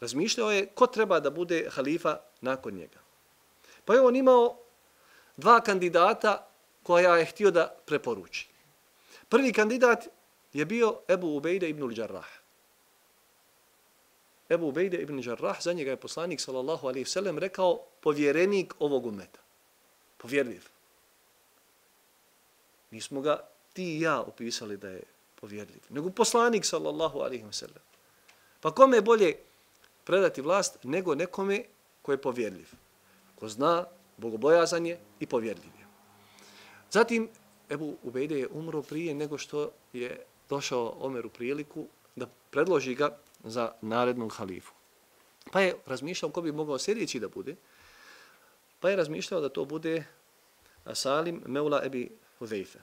Razmišljao je ko treba da bude halifa nakon njega. Pa je on imao dva kandidata koja je htio da preporuči. Prvi kandidat je bio Ebu Ubejde ibn Jarrah. Ebu Ubejde ibn Jarrah, za njega je poslanik sallallahu alaihi vselem rekao povjerenik ovog umeta. Povjerljiv. Nismo ga ti i ja opisali da je povjerljiv, nego poslanik sallallahu alaihi vselem. Pa kome je bolje predati vlast nego nekome ko je povjerljiv? Ko zna, bogobojazan je i povjerljiv je. Zatim, Ebu Ubejde je umro prije nego što je došao Omer u priliku da predloži ga za narednog halifu. Pa je razmišljao ko bi mogao sljedeći da bude. Pa je razmišljao da to bude Salim Meula Ebi Hudejfe.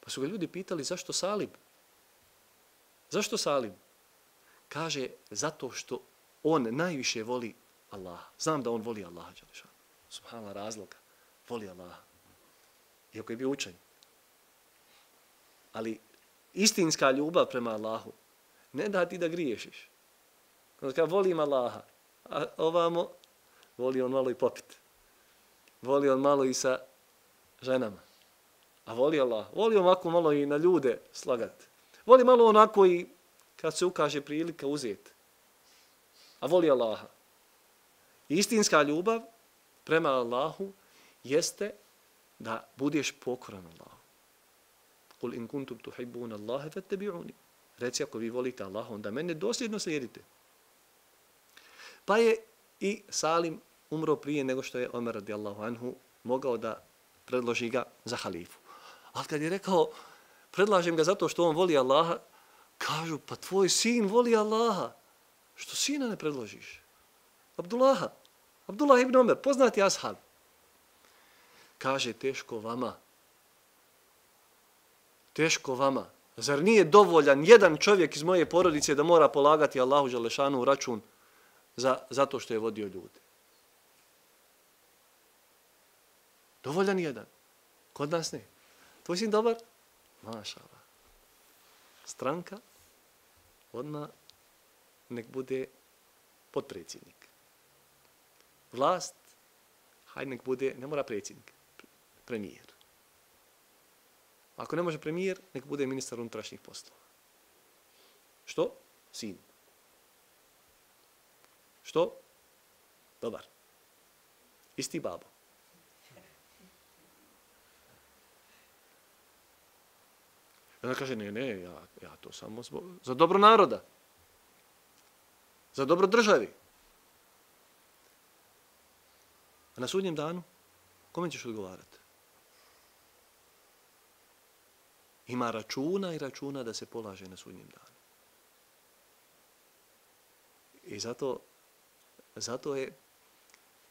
Pa su ga ljudi pitali zašto Salim? Zašto Salim? Kaže, zato što on najviše voli Allaha. Znam da on voli Allaha, Allah. Subhanallah, razloga. Voli Allaha. Iako je bio učen. Ali istinska ljubav prema Allahu ne da ti da griješiš. Kada volim Allaha, a ovamo voli on malo i popit. Voli on malo i sa ženama. A voli Allah. Voli ovako malo i na ljude slagat. Voli malo onako i kad se ukaže prilika uzeti. A voli Allaha. Istinska ljubav prema Allahu jeste da budeš pokoran Allahu. Kul in kuntum tuhibbuna Allaha fattabi'uni. Reci ako vi volite Allah, onda mene dosljedno slijedite. Pa je i Salim umro prije nego što je Omer radijallahu anhu mogao da predloži ga za halifu. Ali kad je rekao, predlažem ga zato što on voli Allaha, kažu, pa tvoj sin voli Allaha. Što sina ne predložiš? Abdullaha. Abdullah ibn Omer, poznati ashab. Kaže, teško vama. Teško vama. Zar nije dovoljan jedan čovjek iz moje porodice da mora polagati Allahu Đalešanu u račun za, zato što je vodio ljude? Dovoljan jedan. Kod nas ne. Tvoj sin dobar? Mašala. Stranka? Odmah nek bude potpredsjednik. Vlast? Hajde nek bude, ne mora predsjednik, premijer. Ako ne može premijer, nek bude ministar unutrašnjih poslova. Što? Sin. Što? Dobar. Isti babo. I onda kaže, ne, ne, ja, ja to samo zbog, za dobro naroda. Za dobro državi. A na sudnjem danu, kome ćeš odgovarati? Ima računa i računa da se polaže na sudnjem danu. I zato, zato je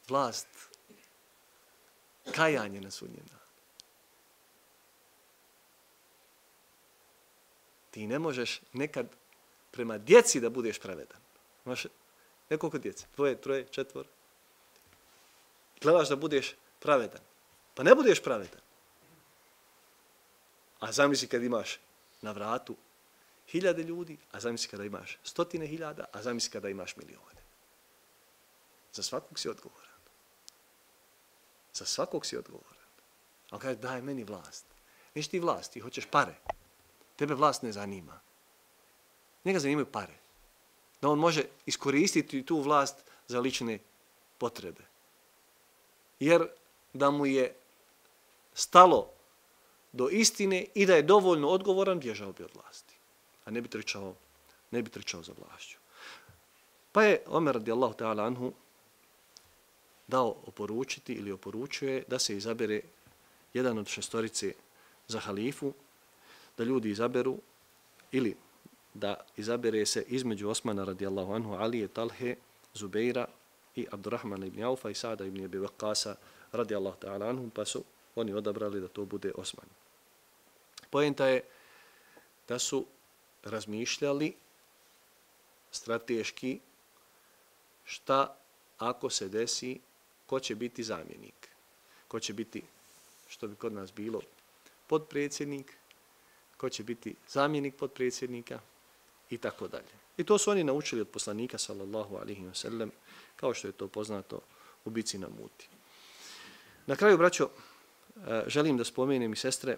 vlast kajanje na sudnjem danu. Ti ne možeš nekad prema djeci da budeš pravedan. Imaš nekoliko djece, dvoje, troje, četvor. Gledaš da budeš pravedan. Pa ne budeš pravedan. A zamisli kad imaš na vratu hiljade ljudi, a zamisli kada imaš stotine hiljada, a zamisli kada imaš milione. Za svakog si odgovoran. Za svakog si odgovoran. A kaže, daj meni vlast. Niš ti vlast, ti hoćeš pare. Tebe vlast ne zanima. Njega zanimaju pare. Da on može iskoristiti tu vlast za lične potrebe. Jer da mu je stalo do istine i da je dovoljno odgovoran, bježao bi od vlasti. A ne bi trčao, ne bi trčao za vlašću. Pa je Omer radijallahu ta'ala anhu dao oporučiti ili oporučuje da se izabere jedan od šestorice za halifu, da ljudi izaberu ili da izabere se između Osmana radijallahu anhu, Alije, Talhe, Zubeira i Abdurrahmana ibn Aufa i Sada ibn Abi Waqqasa radijallahu ta'ala anhu, pa su oni odabrali da to bude Osman. Pojenta je da su razmišljali strateški šta ako se desi, ko će biti zamjenik, ko će biti, što bi kod nas bilo, podpredsjednik, ko će biti zamjenik podpredsjednika i tako dalje. I to su oni naučili od poslanika sallallahu alaihi wa sallam, kao što je to poznato u bici na muti. Na kraju, braćo, Eh, želim da spomenem i sestre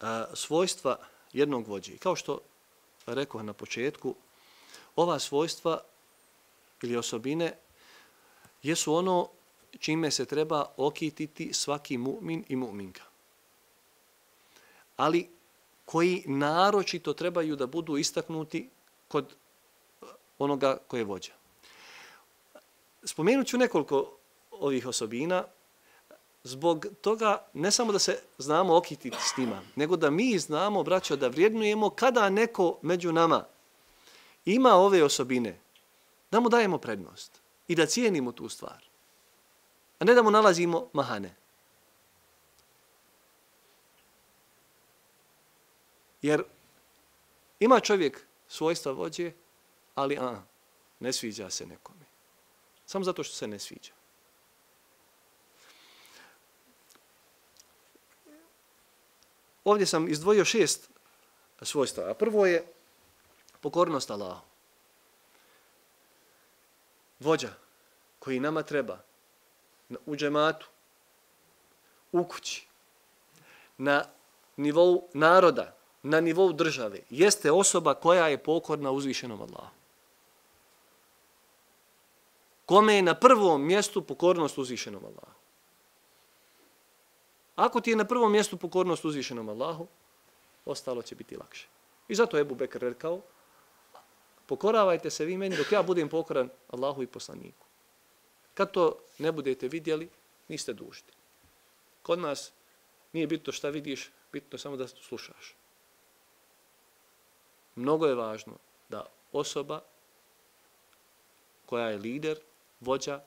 eh, svojstva jednog vođe. Kao što rekao na početku, ova svojstva ili osobine jesu ono čime se treba okititi svaki mu'min i mu'minka ali koji naročito trebaju da budu istaknuti kod eh, onoga koje vođa. Spomenut ću nekoliko ovih osobina zbog toga ne samo da se znamo okititi s tima, nego da mi znamo, braćo, da vrijednujemo kada neko među nama ima ove osobine, da mu dajemo prednost i da cijenimo tu stvar. A ne da mu nalazimo mahane. Jer ima čovjek svojstva vođe, ali a, ne sviđa se nekome. Samo zato što se ne sviđa. Ovdje sam izdvojio šest svojstva. A prvo je pokornost Allahu. Vođa koji nama treba u džematu, u kući, na nivou naroda, na nivou države, jeste osoba koja je pokorna uzvišenom Allahu. Kome je na prvom mjestu pokornost uzvišenom Allahu. Ako ti je na prvom mjestu pokornost uzvišenom Allahu, ostalo će biti lakše. I zato je Ebu Bekr rekao, pokoravajte se vi meni dok ja budem pokoran Allahu i poslaniku. Kad to ne budete vidjeli, niste dužni. Kod nas nije bitno šta vidiš, bitno samo da slušaš. Mnogo je važno da osoba koja je lider, vođa,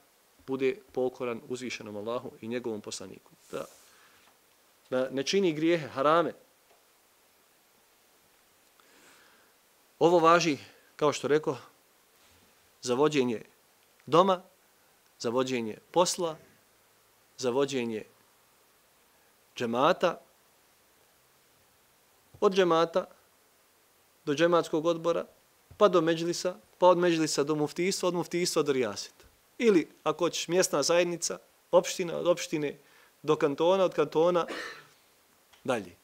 bude pokoran uzvišenom Allahu i njegovom poslaniku. Da, da ne čini grijehe, harame. Ovo važi, kao što rekao, za vođenje doma, za vođenje posla, za vođenje džemata, od džemata do džematskog odbora, pa do međlisa, pa od međlisa do muftijstva, od muftijstva do rijaseta. Ili, ako hoćeš, mjesna zajednica, opština, od opštine do kantona, od kantona, dalje.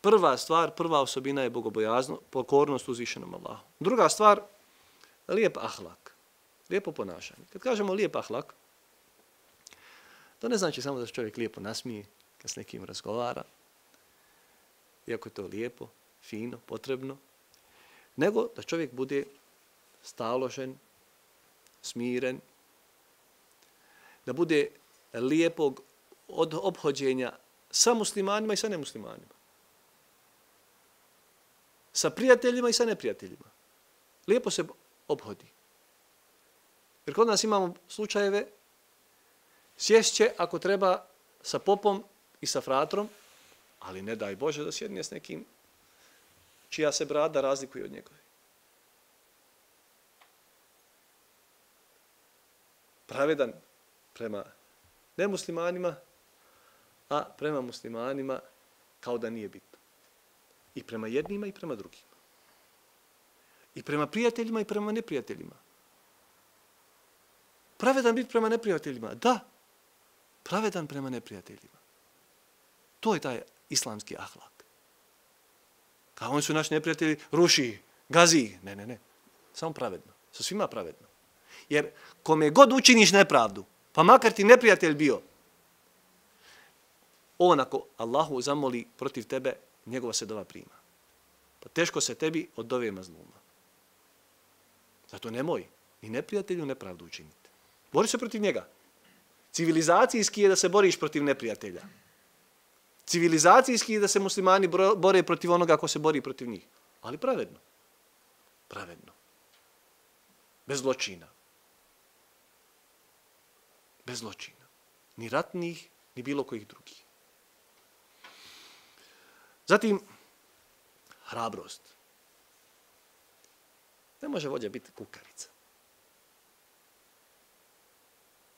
Prva stvar, prva osobina je bogobojazno, pokornost uzvišenom Allahu. Druga stvar, lijep ahlak, lijepo ponašanje. Kad kažemo lijep ahlak, to ne znači samo da se čovjek lijepo nasmije kad s nekim razgovara, iako je to lijepo, fino, potrebno, nego da čovjek bude staložen, smiren, da bude lijepog od obhođenja sa muslimanima i sa nemuslimanima. Sa prijateljima i sa neprijateljima. Lijepo se obhodi. Jer kod nas imamo slučajeve sješće ako treba sa popom i sa fratrom, ali ne daj Bože da sjedne s nekim čija se brada razlikuje od njegove. Pravedan prema nemuslimanima, a prema muslimanima kao da nije bitno. I prema jednima i prema drugima. I prema prijateljima i prema neprijateljima. Pravedan biti prema neprijateljima? Da. Pravedan prema neprijateljima. To je taj islamski ahlak. Kao oni su naši neprijatelji, ruši, gazi. Ne, ne, ne. Samo pravedno. Sa svima pravedno. Jer kome god učiniš nepravdu, pa makar ti neprijatelj bio, on ako Allahu zamoli protiv tebe, njegova se dova prima. Pa teško se tebi od dove mazluma. Zato nemoj ni neprijatelju nepravdu učiniti. Bori se protiv njega. Civilizacijski je da se boriš protiv neprijatelja. Civilizacijski je da se muslimani bore protiv onoga ko se bori protiv njih. Ali pravedno. Pravedno. Bez zločina. Bez zločina. Ni ratnih, ni bilo kojih drugih. Zatim, hrabrost. Ne može vođa biti kukavica.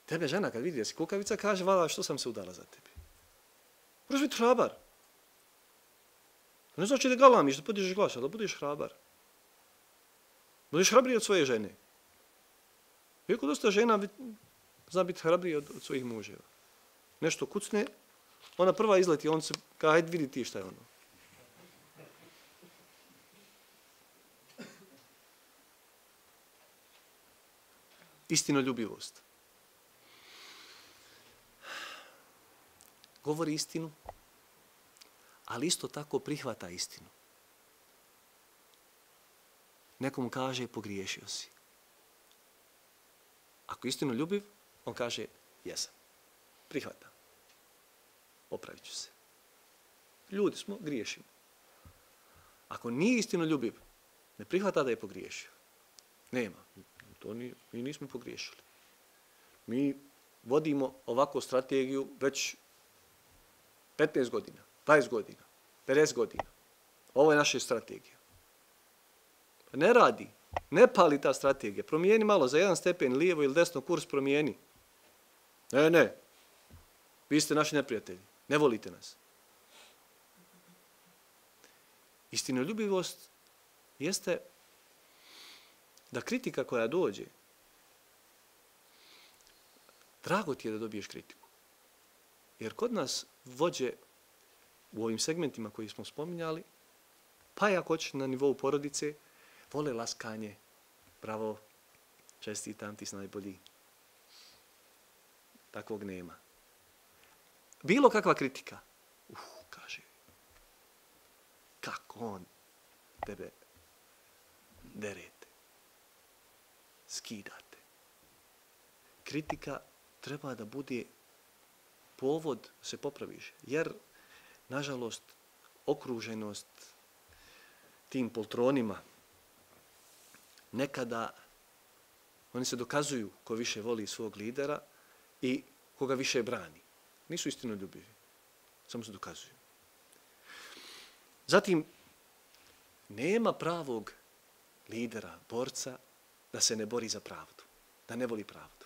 Tebe žena kad vidi da si kukavica, kaže, vala, što sam se udala za tebi? Moraš biti hrabar. Ne znači da galamiš, da podižeš glasa, da budeš hrabar. Budiš hrabriji od svoje žene. Iako dosta žena zna biti hrabriji od, od svojih muževa. Nešto kucne, ona prva izleti, on se kaže, hajde vidi ti šta je ono. Istinoljubivost. Govori istinu, ali isto tako prihvata istinu. Nekom kaže, pogriješio si. Ako istinu ljubiv, on kaže, jesam. Prihvata. Popravit ću se. Ljudi smo, griješimo. Ako nije istinu ljubiv, ne prihvata da je pogriješio. Nema. To ni, mi nismo pogriješili. Mi vodimo ovakvu strategiju već 15 godina, 20 godina, 50 godina. Ovo je naša strategija. Pa ne radi. Ne pali ta strategija. Promijeni malo za jedan stepen lijevo ili desno kurs promijeni. Ne, ne. Vi ste naši neprijatelji. Ne volite nas. Istinoljubivost jeste da kritika koja dođe, drago ti je da dobiješ kritiku. Jer kod nas vođe u ovim segmentima koji smo spominjali, pa i ako hoćeš na nivou porodice, vole laskanje, bravo, čestitam ti s najbolji. Takvog nema. Bilo kakva kritika, uh, kaže, kako on tebe dere skidate. Kritika treba da bude povod se popraviš, jer, nažalost, okruženost tim poltronima, nekada oni se dokazuju ko više voli svog lidera i koga više brani. Nisu istino ljubivi, samo se dokazuju. Zatim, nema pravog lidera, borca, da se ne bori za pravdu, da ne voli pravdu.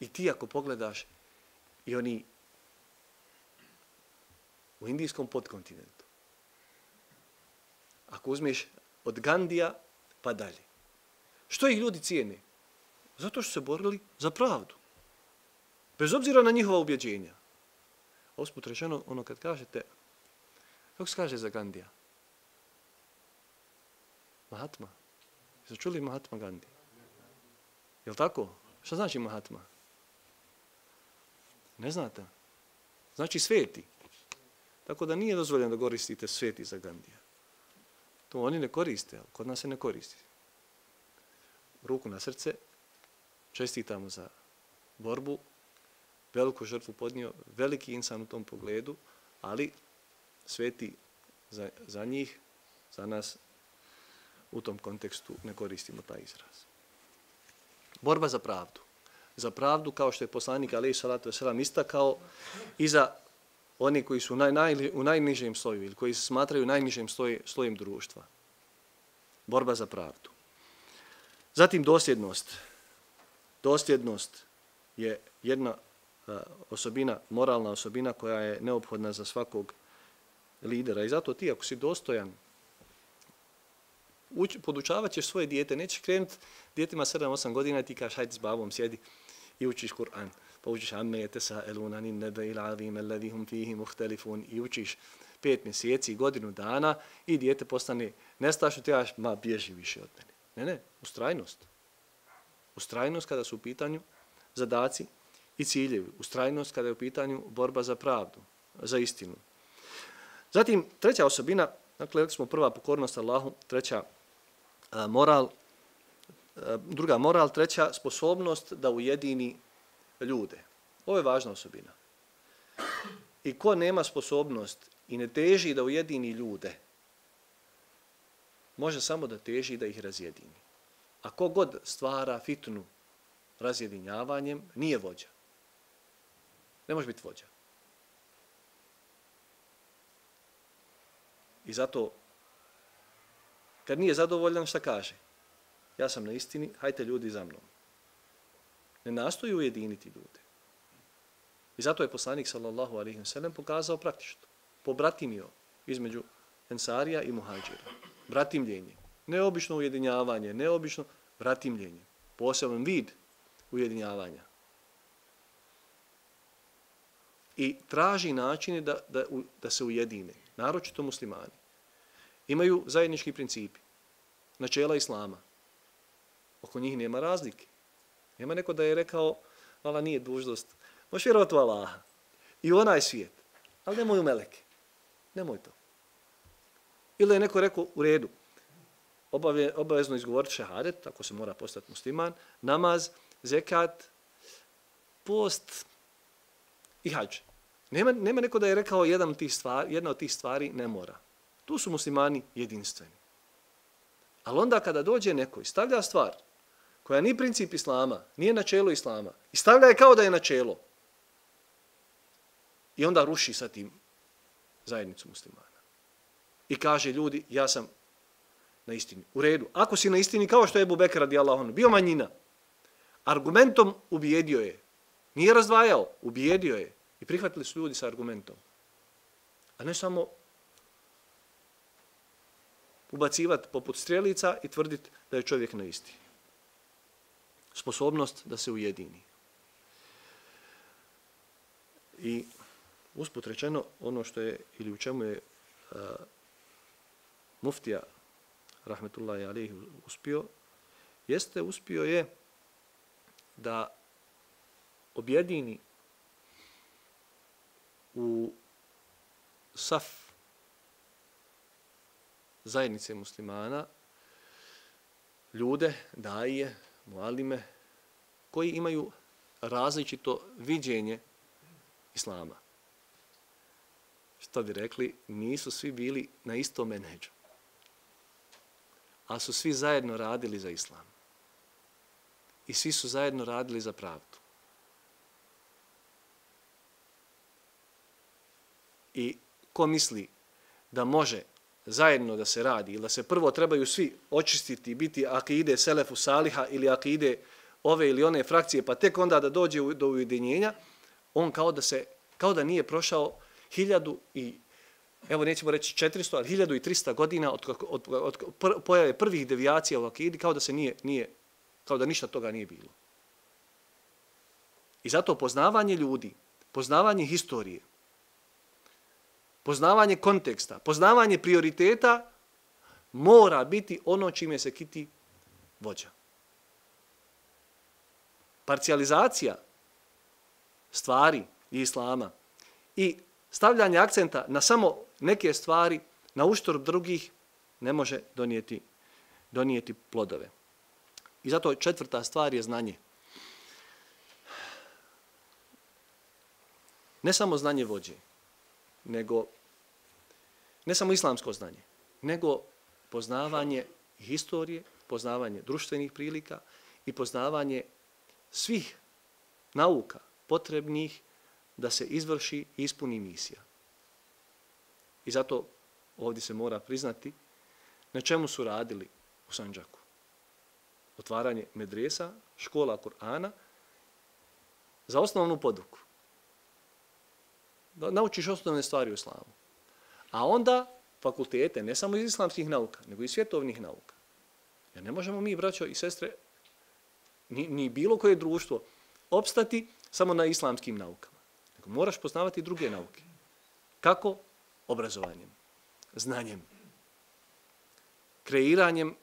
I ti ako pogledaš i oni u indijskom podkontinentu, ako uzmeš od Gandija pa dalje, što ih ljudi cijene? Zato što se borili za pravdu. Bez obzira na njihova ubjeđenja. Osput rečeno, ono kad kažete, kako se kaže za Gandija? Mahatma. Jeste čuli Mahatma Gandhi? Je li tako? Šta znači Mahatma? Ne znate? Znači sveti. Tako da nije dozvoljeno da koristite sveti za Gandija. To oni ne koriste, ali kod nas se ne koristi. Ruku na srce, čestitamo za borbu, veliku žrtvu podnio, veliki insan u tom pogledu, ali sveti za, za njih, za nas u tom kontekstu ne koristimo taj izraz. Borba za pravdu. Za pravdu, kao što je poslanik Ali Salatu Veselam istakao, i za oni koji su naj, naj, u najnižem sloju ili koji se smatraju najnižem sloj, slojem društva. Borba za pravdu. Zatim dosljednost. Dosljednost je jedna osobina, moralna osobina koja je neophodna za svakog lidera. I zato ti, ako si dostojan, uč, podučavat ćeš svoje dijete, nećeš krenuti djetima 7-8 godina i ti kažeš, hajde s babom, sjedi i učiš Kur'an. Pa učiš amme je tesa elunanin nebe il azim alladhi hum fihi muhtelifun i učiš pet mjeseci, godinu dana i dijete postane nestašno, ti kažeš, ma bježi više od mene. Ne, ne, ustrajnost. Ustrajnost kada su u pitanju zadaci i ciljevi. Ustrajnost kada je u pitanju borba za pravdu, za istinu. Zatim, treća osobina, dakle, smo prva pokornost Allahu, treća Eh, moral, eh, druga moral, treća sposobnost da ujedini ljude. Ovo je važna osobina. I ko nema sposobnost i ne teži da ujedini ljude, može samo da teži da ih razjedini. A god stvara fitnu razjedinjavanjem, nije vođa. Ne može biti vođa. I zato, kad nije zadovoljan, šta kaže? Ja sam na istini, hajte ljudi za mnom. Ne nastoji ujediniti ljude. I zato je poslanik sallallahu alaihi wa sallam pokazao praktično. Pobratimio između Ensarija i Muhađira. Bratimljenje. Neobično ujedinjavanje, neobično bratimljenje. Poseban vid ujedinjavanja i traži načine da, da, da se ujedine, naročito muslimani. Imaju zajednički principi, načela islama. Oko njih nema razlike. Nema neko da je rekao, vala nije dužnost, možeš vjerovati u Allaha i u onaj svijet, ali nemoj u meleke. Nemoj to. Ili je neko rekao u redu, obavje, obavezno izgovoriti šehadet, ako se mora postati musliman, namaz, zekat, post i hađ. Nema, nema neko da je rekao jedan od tih stvari, jedna od tih stvari ne mora. Tu su muslimani jedinstveni. Ali onda kada dođe neko i stavlja stvar koja ni princip islama, nije načelo islama, i stavlja je kao da je načelo, i onda ruši sa tim zajednicu muslimana. I kaže ljudi, ja sam na istini. U redu. Ako si na istini, kao što je Ebu Bekr radijallahu anhu, bio manjina, argumentom ubijedio je. Nije razdvajao, ubijedio je. I prihvatili su ljudi sa argumentom. A ne samo ubacivati poput strelica i tvrditi da je čovjek na isti. Sposobnost da se ujedini. I usput rečeno, ono što je, ili u čemu je uh, muftija, rahmetullahi alihi, uspio, jeste, uspio je da objedini u saf zajednice muslimana ljude, daje, mualime, koji imaju različito viđenje islama. Što bi rekli, nisu svi bili na istom menedžu. A su svi zajedno radili za islam. I svi su zajedno radili za pravdu. I ko misli da može zajedno da se radi ili da se prvo trebaju svi očistiti biti akide selefu saliha ili akide ove ili one frakcije pa tek onda da dođe do ujedinjenja, on kao da se kao da nije prošao hiljadu i evo nećemo reći 400, ali hiljadu i 300 godina od, od, od, od pojave prvih devijacija u akidi kao da se nije, nije, kao da ništa toga nije bilo. I zato poznavanje ljudi, poznavanje historije, poznavanje konteksta, poznavanje prioriteta mora biti ono čime se kiti vođa. Parcializacija stvari i islama i stavljanje akcenta na samo neke stvari na uštorb drugih ne može donijeti, donijeti plodove. I zato četvrta stvar je znanje. Ne samo znanje vođe, nego ne samo islamsko znanje, nego poznavanje historije, poznavanje društvenih prilika i poznavanje svih nauka potrebnih da se izvrši i ispuni misija. I zato ovdje se mora priznati na čemu su radili u Sanđaku. Otvaranje medresa, škola Kur'ana, za osnovnu poduku. Da naučiš osnovne stvari u islamu. A onda fakultete, ne samo iz islamskih nauka, nego i svjetovnih nauka. Jer ne možemo mi, braćo i sestre, ni, ni bilo koje društvo, opstati samo na islamskim naukama. Nego moraš poznavati druge nauke. Kako? Obrazovanjem, znanjem, kreiranjem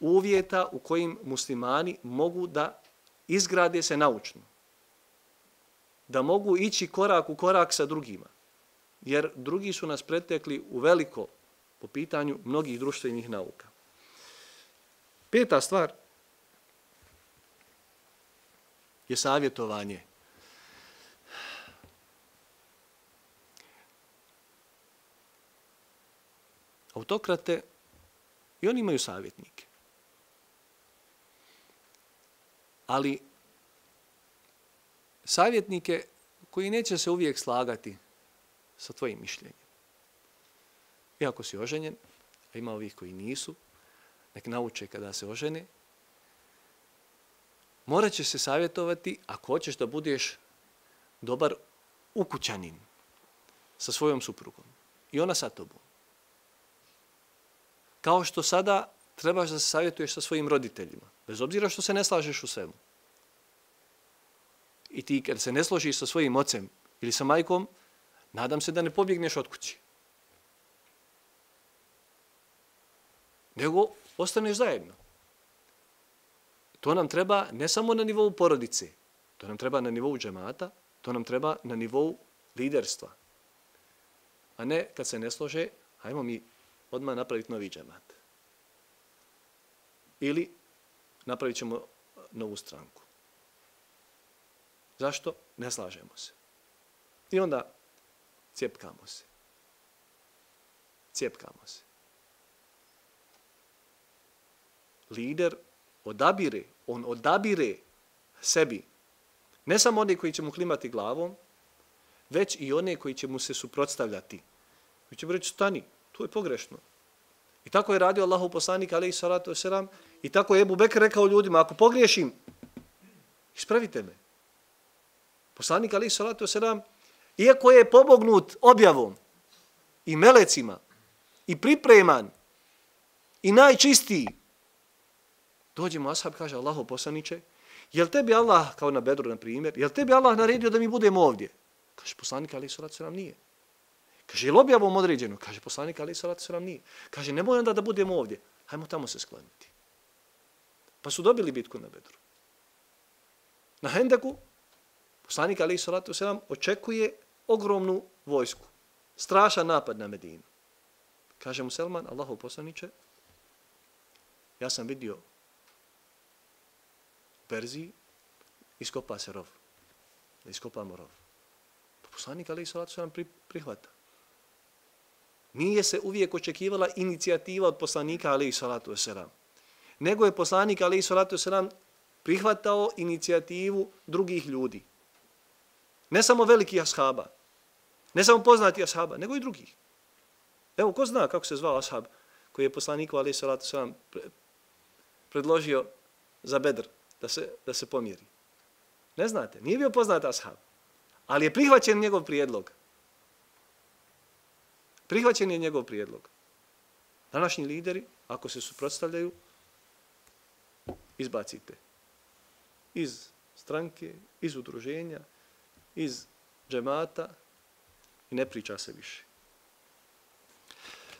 uvjeta u kojim muslimani mogu da izgrade se naučno. Da mogu ići korak u korak sa drugima. Jer drugi su nas pretekli u veliko po pitanju mnogih društvenih nauka. Peta stvar je savjetovanje autokrate i oni imaju savjetnike. Ali savjetnike koji neće se uvijek slagati sa tvojim mišljenjem. Iako si oženjen, a ima ovih koji nisu, nek nauče kada se ožene, morat će se savjetovati ako hoćeš da budeš dobar ukućanin sa svojom suprugom i ona sa tobom. Kao što sada trebaš da se savjetuješ sa svojim roditeljima, bez obzira što se ne slažeš u svemu. I ti kad se ne složiš sa svojim ocem ili sa majkom, nadam se da ne pobjegneš od kući. Nego ostaneš zajedno. To nam treba ne samo na nivou porodice, to nam treba na nivou džemata, to nam treba na nivou liderstva. A ne kad se ne slože, hajmo mi odmah napraviti novi džemat. Ili napravit ćemo novu stranku. Zašto? Ne slažemo se. I onda cijepkamo se. Cijepkamo se. Lider odabire, on odabire sebi ne samo one koji će mu klimati glavom, već i one koji će mu se suprotstavljati. Koji će mu reći, stani, tu je pogrešno. I tako je radio Allahu poslanik, ali i salatu osiram, i tako je Ebu Bekr rekao ljudima, ako pogriješim, ispravite me. Poslanik, Ali salatu Selam, iako je pobognut objavom i melecima i pripreman i najčistiji, dođe mu ashab, kaže Allahu poslaniče, jel tebi Allah, kao na Bedru na primjer, jel tebi Allah naredio da mi budemo ovdje? Kaže poslanik, Ali salatu Selam nije. Kaže, jel objavom određeno? Kaže, poslanik Ali Salatu Selam nije. Kaže, ne onda da budemo ovdje. Hajmo tamo se skloniti. Pa su dobili bitku na Bedru. Na Hendeku, poslanik Ali Salatu Selam očekuje ogromnu vojsku. Strašan napad na Medinu. Kaže mu Selman, Allahov poslaniče, ja sam vidio u Perziji, iskopa se rov. Da iskopamo rov. Pa poslanik Ali Salatu Selam pri, prihvata. Nije se uvijek očekivala inicijativa od poslanika Ali salatu Selam. Nego je poslanik Ali salatu Selam prihvatao inicijativu drugih ljudi. Ne samo velikih ashaba, ne samo poznati ashaba, nego i drugih. Evo, ko zna kako se zvao ashab koji je poslaniku alaihi salatu wasalam predložio za bedr da se, da se pomjeri? Ne znate, nije bio poznat ashab, ali je prihvaćen njegov prijedlog. Prihvaćen je njegov prijedlog. Današnji lideri, ako se suprotstavljaju, izbacite. Iz stranke, iz udruženja, iz džemata i ne priča se više.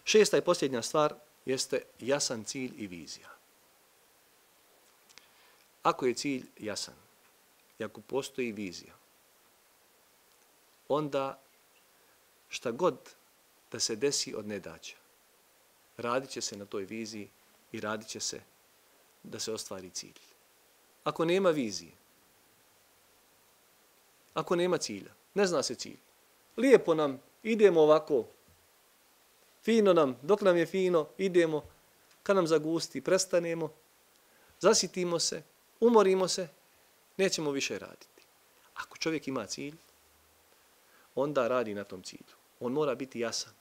Šesta i posljednja stvar jeste jasan cilj i vizija. Ako je cilj jasan i ako postoji vizija, onda šta god da se desi od nedaća. Radit će se na toj viziji i radit će se da se ostvari cilj. Ako nema vizije, ako nema cilja, ne zna se cilj. Lijepo nam, idemo ovako, fino nam, dok nam je fino, idemo, kad nam zagusti, prestanemo, zasitimo se, umorimo se, nećemo više raditi. Ako čovjek ima cilj, onda radi na tom cilju. On mora biti jasan.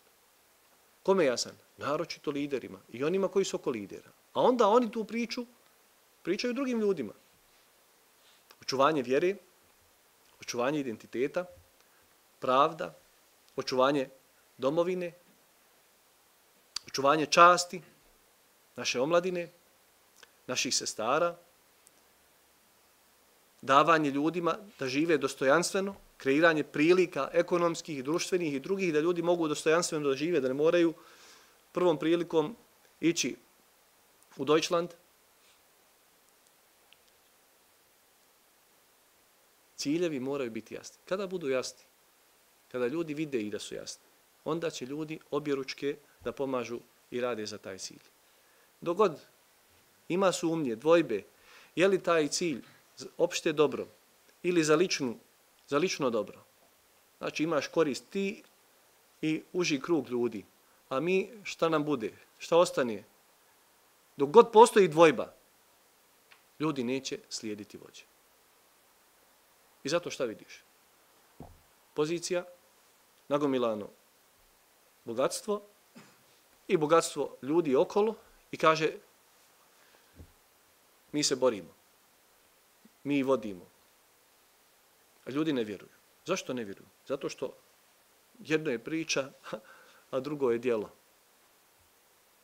Kome jasan? Naročito liderima i onima koji su oko lidera. A onda oni tu priču pričaju drugim ljudima. Očuvanje vjere, očuvanje identiteta, pravda, očuvanje domovine, očuvanje časti, naše omladine, naših sestara, davanje ljudima da žive dostojanstveno, kreiranje prilika ekonomskih, društvenih i drugih da ljudi mogu dostojanstveno da žive, da ne moraju prvom prilikom ići u Deutschland. Ciljevi moraju biti jasni. Kada budu jasni? Kada ljudi vide i da su jasni. Onda će ljudi objeručke da pomažu i rade za taj cilj. Dogod ima sumnje, dvojbe, je li taj cilj opšte dobro ili za ličnu za lično dobro. Znači imaš korist ti i uži krug ljudi. A mi šta nam bude? Šta ostane? Dok god postoji dvojba, ljudi neće slijediti vođe. I zato šta vidiš? Pozicija, nagomilano bogatstvo i bogatstvo ljudi okolo i kaže mi se borimo. Mi vodimo. A ljudi ne vjeruju. Zašto ne vjeruju? Zato što jedno je priča, a drugo je dijelo.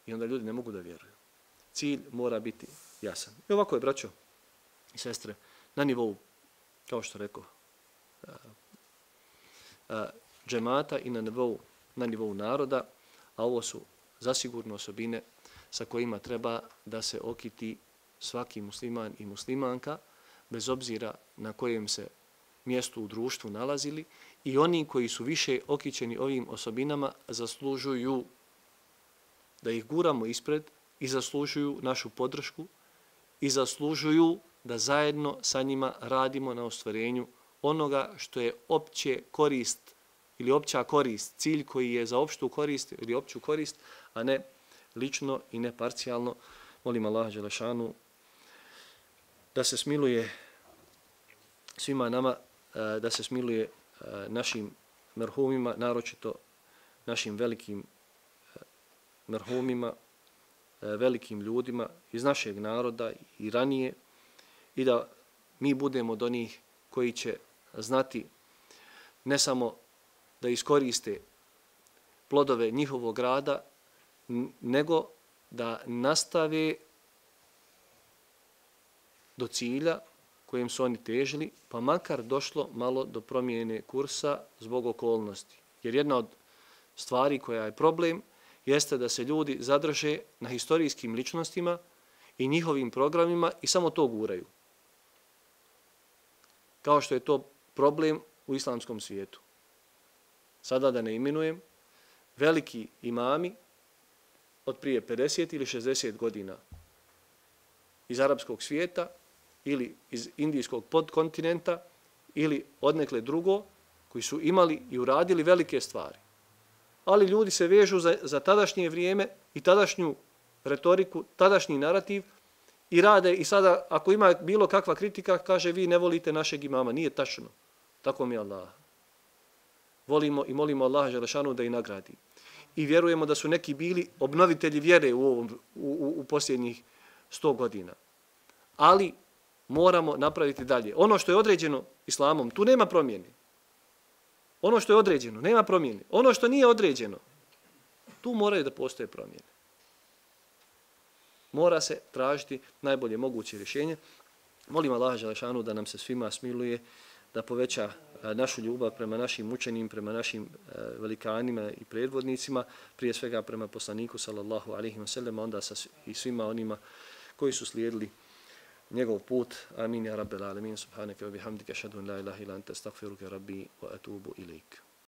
I onda ljudi ne mogu da vjeruju. Cilj mora biti jasan. I ovako je, braćo i sestre, na nivou, kao što rekao, a, a, džemata i na nivou, na nivou naroda, a ovo su zasigurno osobine sa kojima treba da se okiti svaki musliman i muslimanka, bez obzira na kojem se mjestu u društvu nalazili i oni koji su više okićeni ovim osobinama zaslužuju da ih guramo ispred i zaslužuju našu podršku i zaslužuju da zajedno sa njima radimo na ostvarenju onoga što je opće korist ili opća korist, cilj koji je za opštu korist ili opću korist, a ne lično i ne parcijalno. Molim Allah Đelešanu da se smiluje svima nama, e, da se smiluje e, našim merhumima, naročito našim velikim e, merhumima, e, velikim ljudima iz našeg naroda i ranije i da mi budemo od onih koji će znati ne samo da iskoriste plodove njihovog rada, nego da nastave do cilja kojem su oni težili, pa makar došlo malo do promjene kursa zbog okolnosti. Jer jedna od stvari koja je problem jeste da se ljudi zadrže na historijskim ličnostima i njihovim programima i samo to guraju. Kao što je to problem u islamskom svijetu. Sada da ne imenujem, veliki imami od prije 50 ili 60 godina iz arapskog svijeta ili iz indijskog podkontinenta ili odnekle drugo koji su imali i uradili velike stvari. Ali ljudi se vežu za, za tadašnje vrijeme i tadašnju retoriku, tadašnji narativ i rade i sada ako ima bilo kakva kritika kaže vi ne volite našeg imama. Nije tačno. Tako mi je Allah. Volimo i molimo Allaha Želešanu da i nagradi. I vjerujemo da su neki bili obnovitelji vjere u, ovom, u, u, u posljednjih sto godina. Ali moramo napraviti dalje. Ono što je određeno islamom, tu nema promjene. Ono što je određeno, nema promjene. Ono što nije određeno, tu moraju da postoje promjene. Mora se tražiti najbolje moguće rješenje. Molim Allah Želešanu da nam se svima smiluje, da poveća e, našu ljubav prema našim učenim, prema našim e, velikanima i predvodnicima, prije svega prema poslaniku sallallahu alaihi wa sallam, onda sa i svima onima koji su slijedili njegov put. Amin ja rabbel alemin. subhanaka wa bihamdika, šadun la ilaha ila anta. Stakfiruke rabbi wa atubu ilaik.